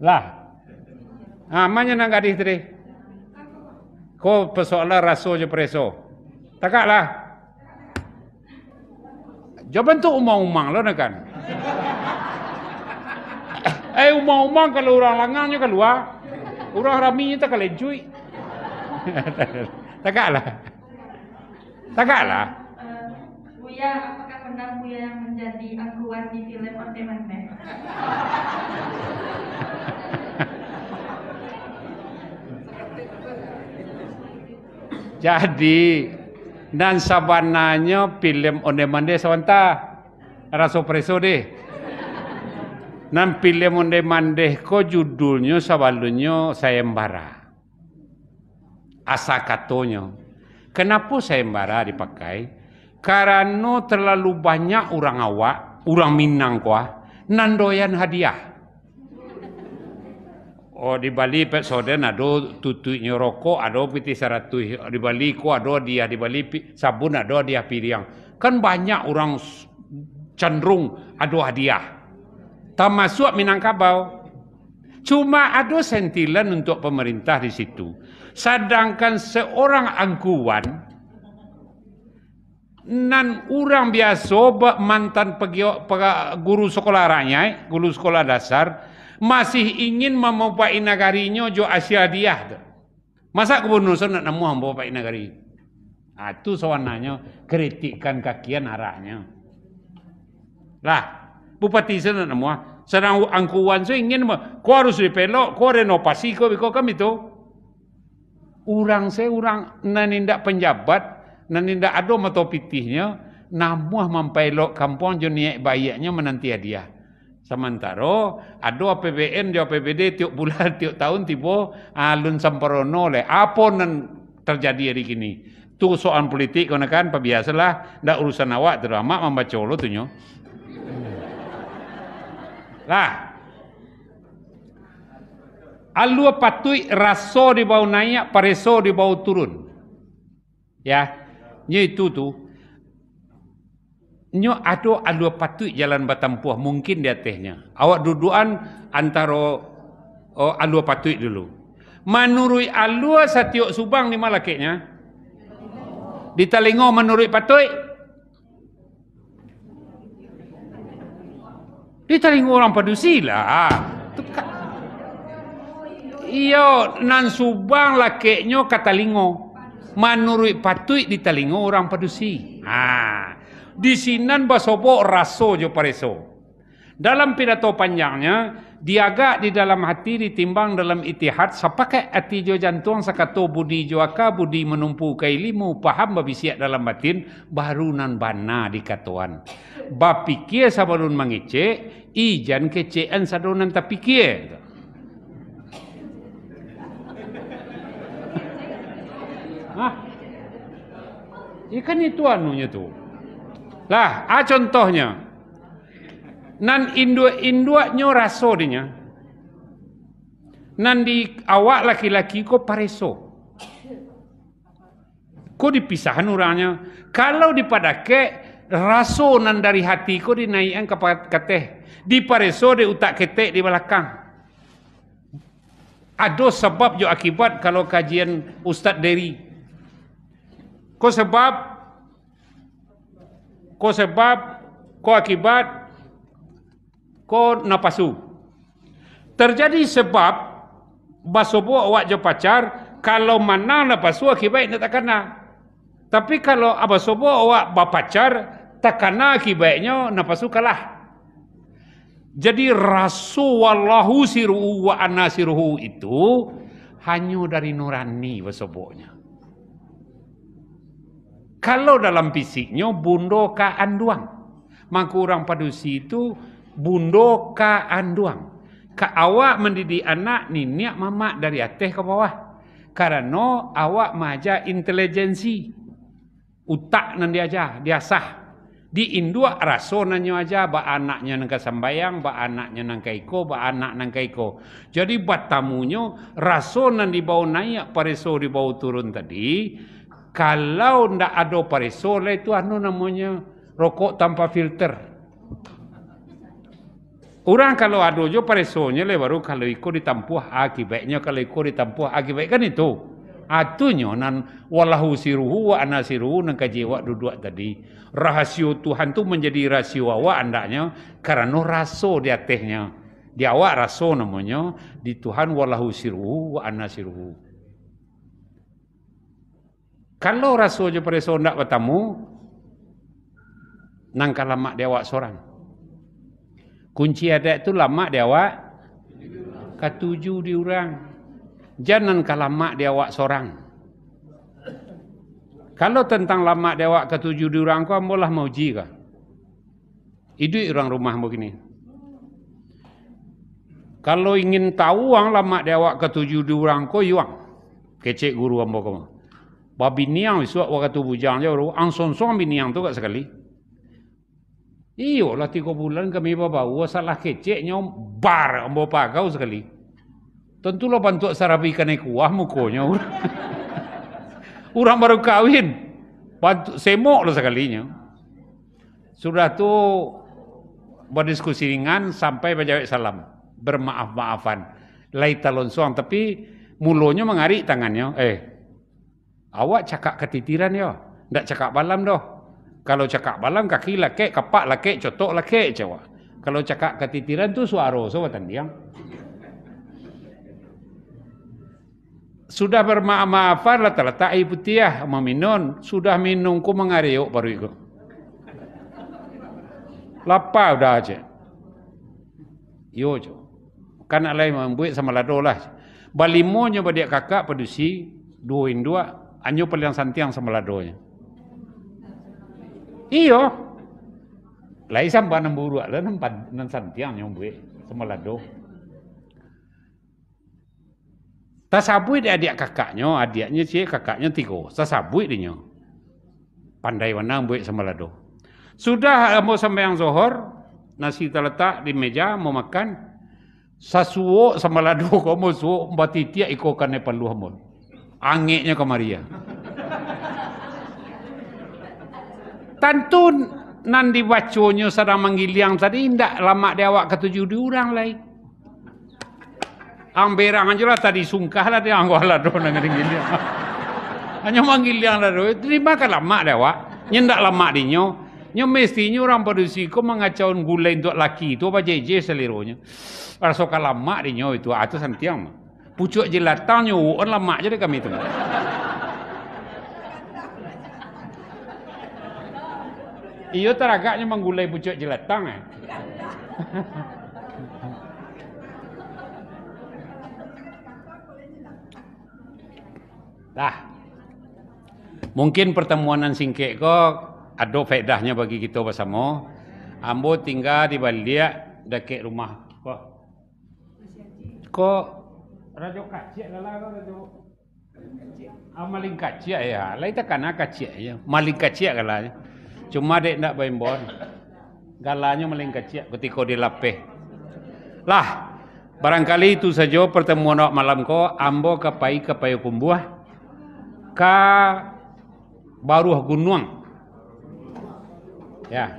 Lah. Ah, mana nak gadis tadi? Kau persoalan raso je preso. Takaklah. Jawapan tu umang-umang lah kan. eh umang-umang kalau orang langangnya keluar. Orang raminya tak kalau cuy. Takaklah. Takaklah. Uh, Buya yang menjadi angkuhan di film On Demand Man? Jadi dan sabananya film on demand dia sawanta rasa preso deh. Nan film on demand ko judulnya sabalunyo sayembara. Asa katonyo. Kenapa sayembara dipakai? Karena terlalu banyak orang awak, orang Minang kuah, nandoyan hadiah. Oh di Bali pet soden ada tutunya rokok, ada piti seratus. Di Bali ko ada dia di Bali sabun ada dia piriang. Kan banyak orang cenderung ada hadiah. Tak masuk Minangkabau. Cuma ada sentilan untuk pemerintah di situ. Sedangkan seorang angkuan nan orang biasa mantan pergi, guru sekolah rakyat, guru sekolah dasar, masih ingin membapai negarinya jo Asia dia tu. Masa gubernur nak nemu membapai negari. Ah tu sawananya kritikan kakian arahnya. Lah, bupati sana nemu sedang angkuan so ingin ko harus dipelok, ko renovasi ko biko kami tu. Urang saya urang nanindak penjabat, nanindak ado mata pitihnya, namuah mampelok kampung jo niat bayaknya menanti hadiah. Sementara ada APBN di APBD tiap bulan tiap tahun tiba alun sempurna le. Apa nan terjadi hari ini? Tu soal politik kau kan biasalah ndak urusan awak drama membaca lo tu nyo. Lah. Alu patui raso di bawah naik, pareso di bawah turun. Ya. Nya itu tu Nyo ada alua patut jalan batampuah mungkin di atasnya. Awak duduan antara oh, alua patut dulu. Menurut alua satiok subang ni malakitnya. Di Telingo menurut patut. Di Telingo orang padusi lah. Iyo nan subang lakiknya kata lingo. Menurut patut di Telingo orang padusi. Ah di sinan basopo raso jo pareso. Dalam pidato panjangnya, diaga di dalam hati ditimbang dalam itihad, sepakai hati jo jantung sakato budi jo aka, budi menumpu kailimu, paham babisiak dalam batin, baru nan bana di katuan. Bapikir sabarun mengice, ijan kecean sadonan tapikir. Ikan itu anunya tu. Lah, ah contohnya. Nan induk-induknya raso dia. Nan di awak laki-laki ko pareso. Ko dipisahan orangnya. Kalau dipadake raso nan dari hati ko dinaikkan ke kateh. Di pareso di utak ketek di belakang. Ada sebab jo akibat kalau kajian Ustaz Deri. Ko sebab ko sebab ko akibat ko napasu. Terjadi sebab basobo awak jo pacar kalau mana napasu akibat nak tak kena. Tapi kalau abasobo awak bapacar tak kena akibatnya napasu kalah. Jadi rasu wallahu siruhu wa anasiruhu itu hanya dari nurani basobonya. Kalau dalam fisiknya bundo ka anduang. Maka orang padusi itu bundo ka anduang. Ka awak mendidik anak ni niat mamak dari atas ke bawah. Karena awak maja intelijensi. Utak nan dia aja, dia sah. Di indua raso nanyo aja ba anaknya nang sambayang, ba anaknya nang kaiko, ba anak nang kaiko. Jadi batamunyo raso nan dibawa naik pareso dibawa turun tadi, kalau ndak ada paresola itu anu namanya rokok tanpa filter. Orang kalau ada jo paresonya le baru kalau ikut ditampuh akibatnya kalau ikut ditampuh akibat kan itu. Atunya nan wallahu siruhu wa anasiruhu nang kajiwa duduk tadi. Rahasio Tuhan tu menjadi rasio awak andaknya karena raso di atasnya. Di awak raso namanya di Tuhan wallahu siruhu wa anasiruhu. Kalau rasul je pada seorang nak bertamu, nang kalamak dia awak seorang. Kunci adat tu lama dia awak, ketujuh di orang. Jangan kalamak dia awak seorang. Kalau tentang lama dia awak ketujuh di orang, kau ambolah mau jika. Itu orang rumah begini. Kalau ingin tahu orang lama dia awak ketujuh di orang, kau yuang. Kecek guru ambo kamu. Babi niang suat waktu bujang je baru angson song tu kat sekali. Iyo lah tiga bulan kami bawa bawa salah keceknya bar ambo pagau sekali. Tentu lo bantu sarapi ikan kuah mukonya. Orang baru kahwin. Bantu semok lo sekalinya. Sudah tu berdiskusi ringan sampai berjawab salam. Bermaaf-maafan. Lai talon suang tapi mulonya mengarik tangannya. Eh, Awak cakap ketitiran ya. Tak cakap balam dah. Kalau cakap balam kaki lakek, kapak lakek, cotok lakek cawa. Kalau cakap ketitiran tu suara so watan diam. Sudah bermaaf-maafan lah terletak air putih ya, meminum. Sudah minum ku mengariuk baru itu. Lapar dah aja. Yo jo. Kan alai membuat sama lado lah. Balimonya pada kakak pedusi dua in dua Anyo paling santiang sama ladonya. Iyo. Lai sampai enam buru ada enam enam santiang yang buat sama lado. Tasabui dia adik kakaknya, adiknya sih kakaknya tiga. Tasabui dia. Pandai mana buat sama lado. Sudah mau sampai yang zohor, nasi terletak di meja mau makan. Sasuo sama lado kamu suo mbak titia ikokan ne palu hamul angiknya ke Maria. Tentu nan dibaconya sedang menggiliang tadi tidak lama dia awak ketujuh di orang lain. Amberang aja lah tadi sungkah lah dia anggap lah doh dengan giliang. Hanya menggiliang lah doh. Terima kan lama dia awak. Nyendak lama dia nyo. Nyo mestinya orang produksi ko mengacauan gulai untuk laki itu apa jeje selirunya. Rasa lama dia nyo itu atas santiang mah pucuk jelatang nyu on lama je kami tu iyo teragaknya menggulai pucuk jelatang eh Dah. Mungkin pertemuan nan singkek ko ada faedahnya bagi kita bersama. Ambo tinggal di Balia dekat rumah ko. Ko Rajo kacik lah lah rajo. Ah maling kacik ya. Lai tak kena kacik ya. Maling kacik lah. Cuma dek nak baimbon. Galanya maling kecil ketika dilapeh. Lah, barangkali itu saja pertemuan malam ko ambo kapai kapai kumbuah ka baruh gunung. Ya.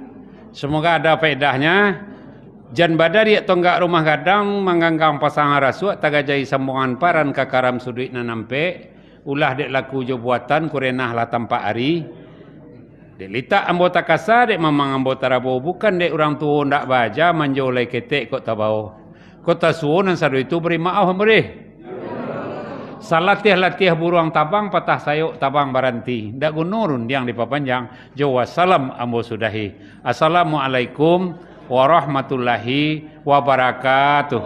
Semoga ada faedahnya. Jan badari tonggak rumah gadang manganggang pasangan rasuk tagajai sambungan paran kakaram sudut nanampe ulah dek laku jo buatan kurenah lah tampak hari dek litak anggota kasa dek mamang anggota rabo bukan dek orang tua ndak baja manjolai ketek kok tabau kota suwon dan sadu itu beri maaf beri Salatih-latih buruang tabang patah sayuk tabang baranti. Dak gunurun yang di papanjang. Jawa salam ambo sudahi. Assalamualaikum warahmatullahi wabarakatuh.